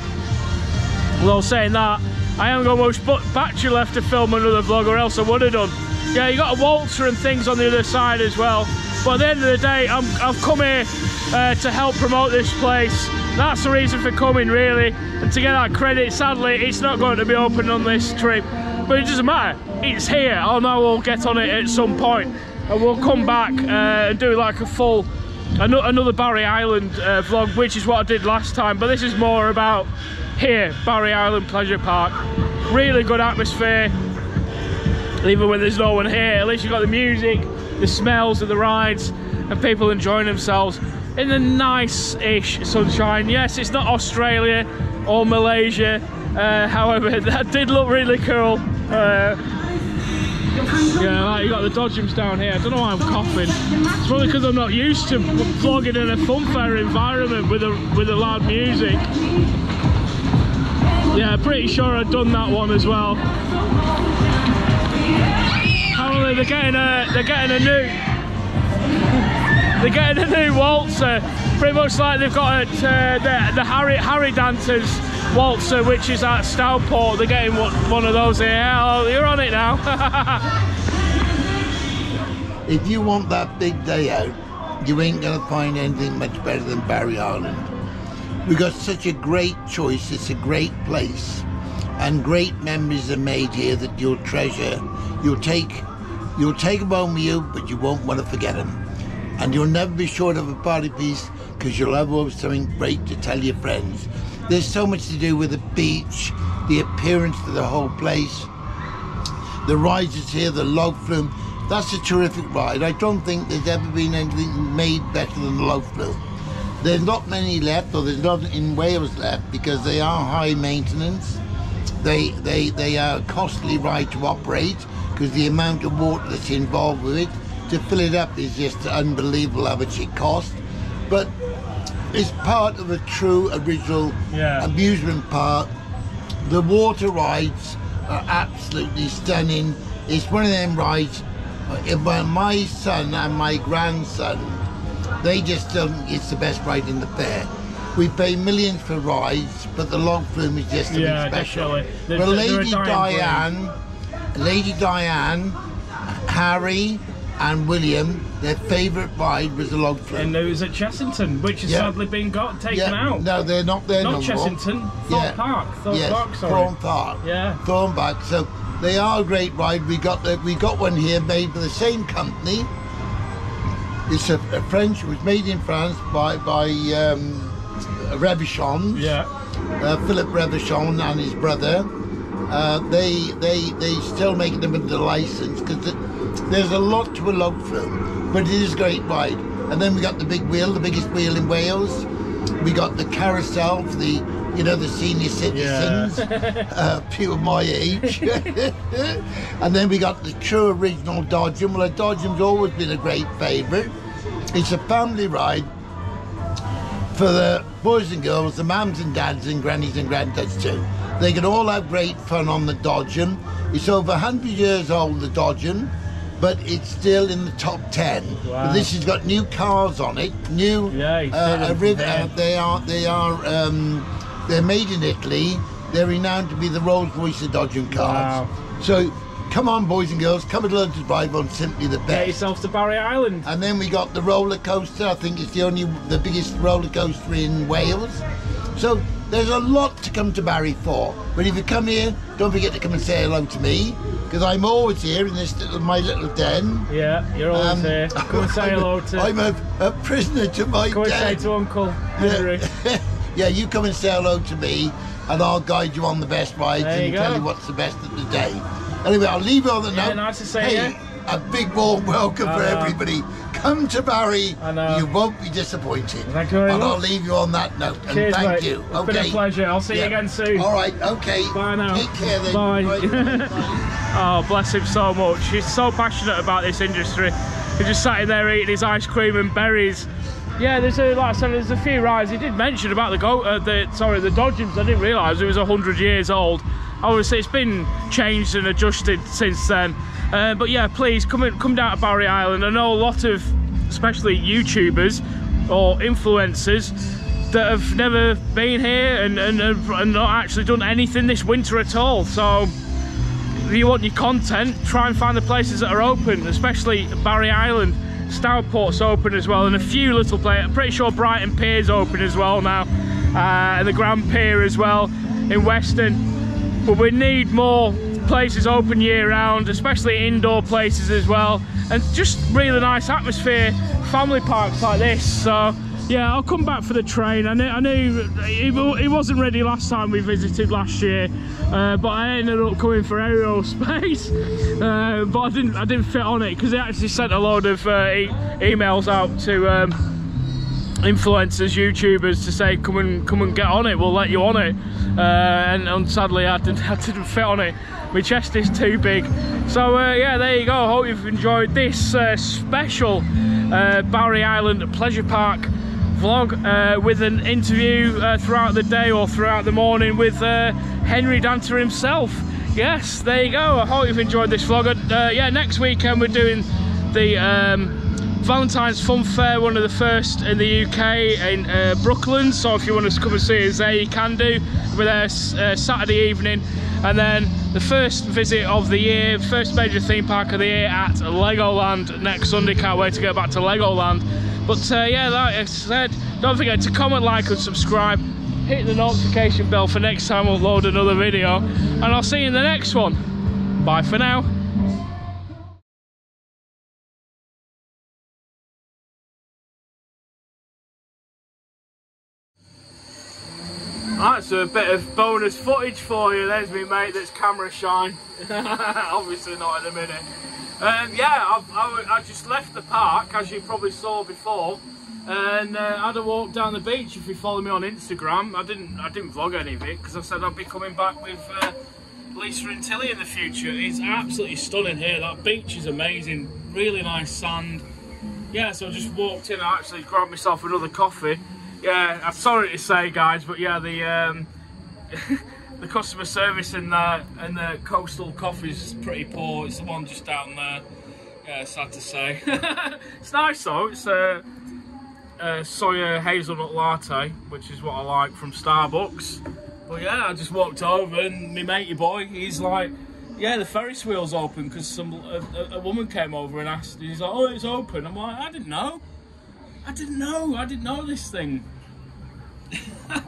Although saying that, I haven't got much battery left to film another vlog or else I would have done. Yeah, you got a waltzer and things on the other side as well. But at the end of the day, i have come here uh, to help promote this place. That's the reason for coming really. And to get that credit, sadly, it's not going to be open on this trip. But it doesn't matter, it's here. I know we'll get on it at some point. And we'll come back uh, and do like a full another Barry Island uh, vlog, which is what I did last time. But this is more about here, Barry Island Pleasure Park. Really good atmosphere. Even when there's no one here, at least you've got the music, the smells of the rides, and people enjoying themselves in the nice-ish sunshine. Yes, it's not Australia or Malaysia. Uh, however, that did look really cool. Uh, yeah, like you got the dodgems down here. I don't know why I'm coughing. It's probably because I'm not used to vlogging in a funfair environment with a with a loud music. Yeah, pretty sure I've done that one as well. Apparently they're getting a they're getting a new they're getting a new waltzer, pretty much like they've got uh, the the Harry Harry Danter's waltzer, which is at Stourport. They're getting one of those here. Oh, you're on it now. if you want that big day out, you ain't gonna find anything much better than Barry Island. We've got such a great choice. It's a great place, and great memories are made here that you'll treasure. You'll take, you'll take them home with you, but you won't want to forget them. And you'll never be short of a party piece because you'll have always something great to tell your friends. There's so much to do with the beach, the appearance of the whole place, the rides here, the log flume. That's a terrific ride. I don't think there's ever been anything made better than the log flume. There's not many left, or there's not in Wales left, because they are high maintenance. They they they are a costly ride to operate because the amount of water that's involved with it to fill it up is just unbelievable how much it costs. But it's part of a true original yeah. amusement park. The water rides are absolutely stunning. It's one of them rides. Uh, my son and my grandson they just um, it's the best ride in the fair. We pay millions for rides, but the log flume is just yeah, special. They're, well, Lady Diane, Lady Diane, Harry, and William, their favourite ride was the log flume. And it was at Chessington, which has yeah. sadly been got taken yeah. out. No, they're not there Not no Chessington, more. Thorpe yeah. Park. Thorpe yes, Park, sorry. Thorpe Park. Yeah. Thorpe Park. So they are a great ride. We got the, we got one here made by the same company it's a, a French. It was made in France by by um, Reverchon. Yeah. Uh, Philip Reverchon and his brother. Uh, they they they still make them under license because there's a lot to a log flume, but it is a great ride. and then we got the big wheel, the biggest wheel in Wales. We got the carousel for the, you know, the senior citizens, uh, people my age. and then we got the true original Dodgem. Well, a Dodgem's always been a great favourite. It's a family ride for the boys and girls, the mums and dads and grannies and granddads too. They can all have great fun on the Dodgem. It's over 100 years old, the Dodgem, but it's still in the top 10. Wow. But this has got new cars on it, new. Yeah, uh, riv- uh, they are they are um, they're made in Italy. They're renowned to be the Rolls Royce of Dodgem cars. Wow. So come on, boys and girls, come and learn to drive on simply the Best. Get yourself to Barry Island. And then we got the roller coaster. I think it's the only, the biggest roller coaster in Wales. So there's a lot to come to Barry for. But if you come here, don't forget to come and say hello to me, because I'm always here in this little my little den. Yeah, you're always Um, here. Come and say I'm a- hello to. I'm a, a prisoner to my Come and say den. to Uncle Henry. yeah, you come and say hello to me, and I'll guide you on the best rides There and you tell you what's the best of the day. Anyway, I'll leave you on the Yeah, note. nice to see hey, you. a big warm welcome I for everybody. Come to Barry. I know. You won't be disappointed. Thank you very and I'll leave you on that note. And Cheers, thank mate. you. It's okay. been a pleasure. I'll see you again soon. All right. Okay. Bye now. Take care then. Bye. Right. Oh, bless him so much. He's so passionate about this industry. He's just sat in there eating his ice cream and berries. Yeah, there's a like I said, there's a few rides. He did mention about the go, uh, the sorry, the Dodgems. I didn't realise it was hundred years old. Obviously, it's been changed and adjusted since then. Uh, but yeah, please come in, come down to Barry Island. I know a lot of, especially YouTubers or influencers, that have never been here and, and, and not actually done anything this winter at all. So if you want your content, try and find the places that are open, especially Barry Island. Stourport's open as well, and a few little places. I'm pretty sure Brighton Pier's open as well now, uh, and the Grand Pier as well in Weston. But we need more places open year round, especially indoor places as well, and just really nice atmosphere, family parks like this. So yeah, I'll come back for the train. I knew, I knew it, wa- it wasn't ready last time we visited last year, uh, but I ended up coming for aerospace. Uh, but I didn't, I didn't fit on it because they actually sent a load of uh, e- emails out to. Um, influencers, YouTubers to say come and come and get on it. We'll let you on it. Uh, and, and sadly, I didn't, I didn't fit on it. My chest is too big. So uh, yeah, there you go. I hope you've enjoyed this uh, special uh, Barry Island Pleasure Park vlog uh, with an interview uh, throughout the day or throughout the morning with Henry Danter himself. Yes, there you go. I hope you've enjoyed this vlog. Yeah, next weekend we're doing the um, Valentine's Fun Fair, one of the first in the UK in uh, Brooklands. So if you want to come and see us there, you can do. We're there uh, Saturday evening. And then the first visit of the year, first major theme park of the year at Legoland next Sunday. Can't wait to get back to Legoland. But uh, yeah, like I said, don't forget to comment, like and subscribe. Hit the notification bell for next time we'll upload another video. And I'll see you in the next one. Bye for now. That's a bit of bonus footage for you. There's me mate that's camera shy. Obviously not in a minute. Um, yeah, I've, I, I just left the park, as you probably saw before, and uh, had a walk down the beach. If you follow me on Instagram, I didn't I didn't vlog any of it because I said I'd be coming back with uh, Lisa and Tilly in the future. It's absolutely stunning here. That beach is amazing. Really nice sand. Yeah, so I just walked in. I actually grabbed myself another coffee. Yeah, I'm sorry to say, guys, but yeah, the um, the customer service in the in the coastal coffee is pretty poor. It's the one just down there. Yeah, sad to say. it's nice though. It's a, a soya hazelnut latte, which is what I like from Starbucks. But yeah, I just walked over and my matey boy, he's like, yeah, the Ferris wheel's open because some a, a, a woman came over and asked. He's like, oh, it's open. I'm like, I didn't know. I didn't know. I didn't know this thing. yeah,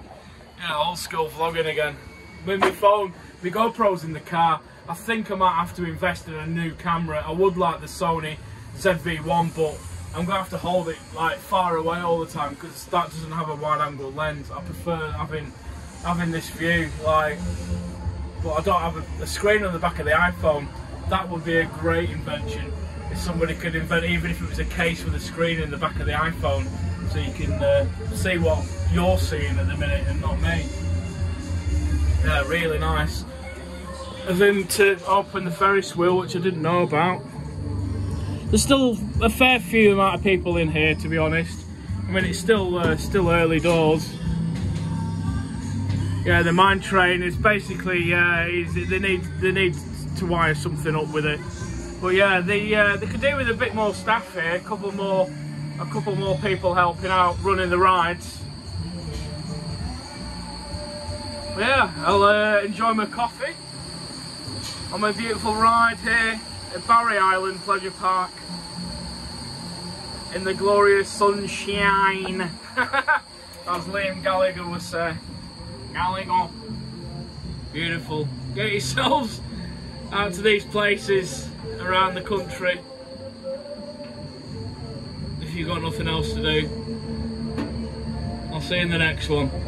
old school vlogging again. With my phone, my GoPro's in the car. I think I might have to invest in a new camera. I would like the Sony ZV-1, but I'm gonna have to hold it like far away all the time because that doesn't have a wide-angle lens. I prefer having having this view, like, but I don't have a, a screen on the back of the iPhone. That would be a great invention. If somebody could invent, even if it was a case with a screen in the back of the iPhone, so you can uh, see what you're seeing at the minute and not me. Yeah, really nice. And then to open the Ferris wheel, which I didn't know about. There's still a fair few amount of people in here, to be honest. I mean, it's still uh, still early doors. Yeah, the mine train is basically uh, is they need they need to wire something up with it. But yeah, they uh, they could do with a bit more staff here, a couple more a couple more people helping out running the rides. But yeah, I'll uh, enjoy my coffee on my beautiful ride here at Barry Island Pleasure Park in the glorious sunshine. As Liam Gallagher would say. Gallagher. Beautiful. Get yourselves out to these places around the country if you've got nothing else to do. I'll see you in the next one.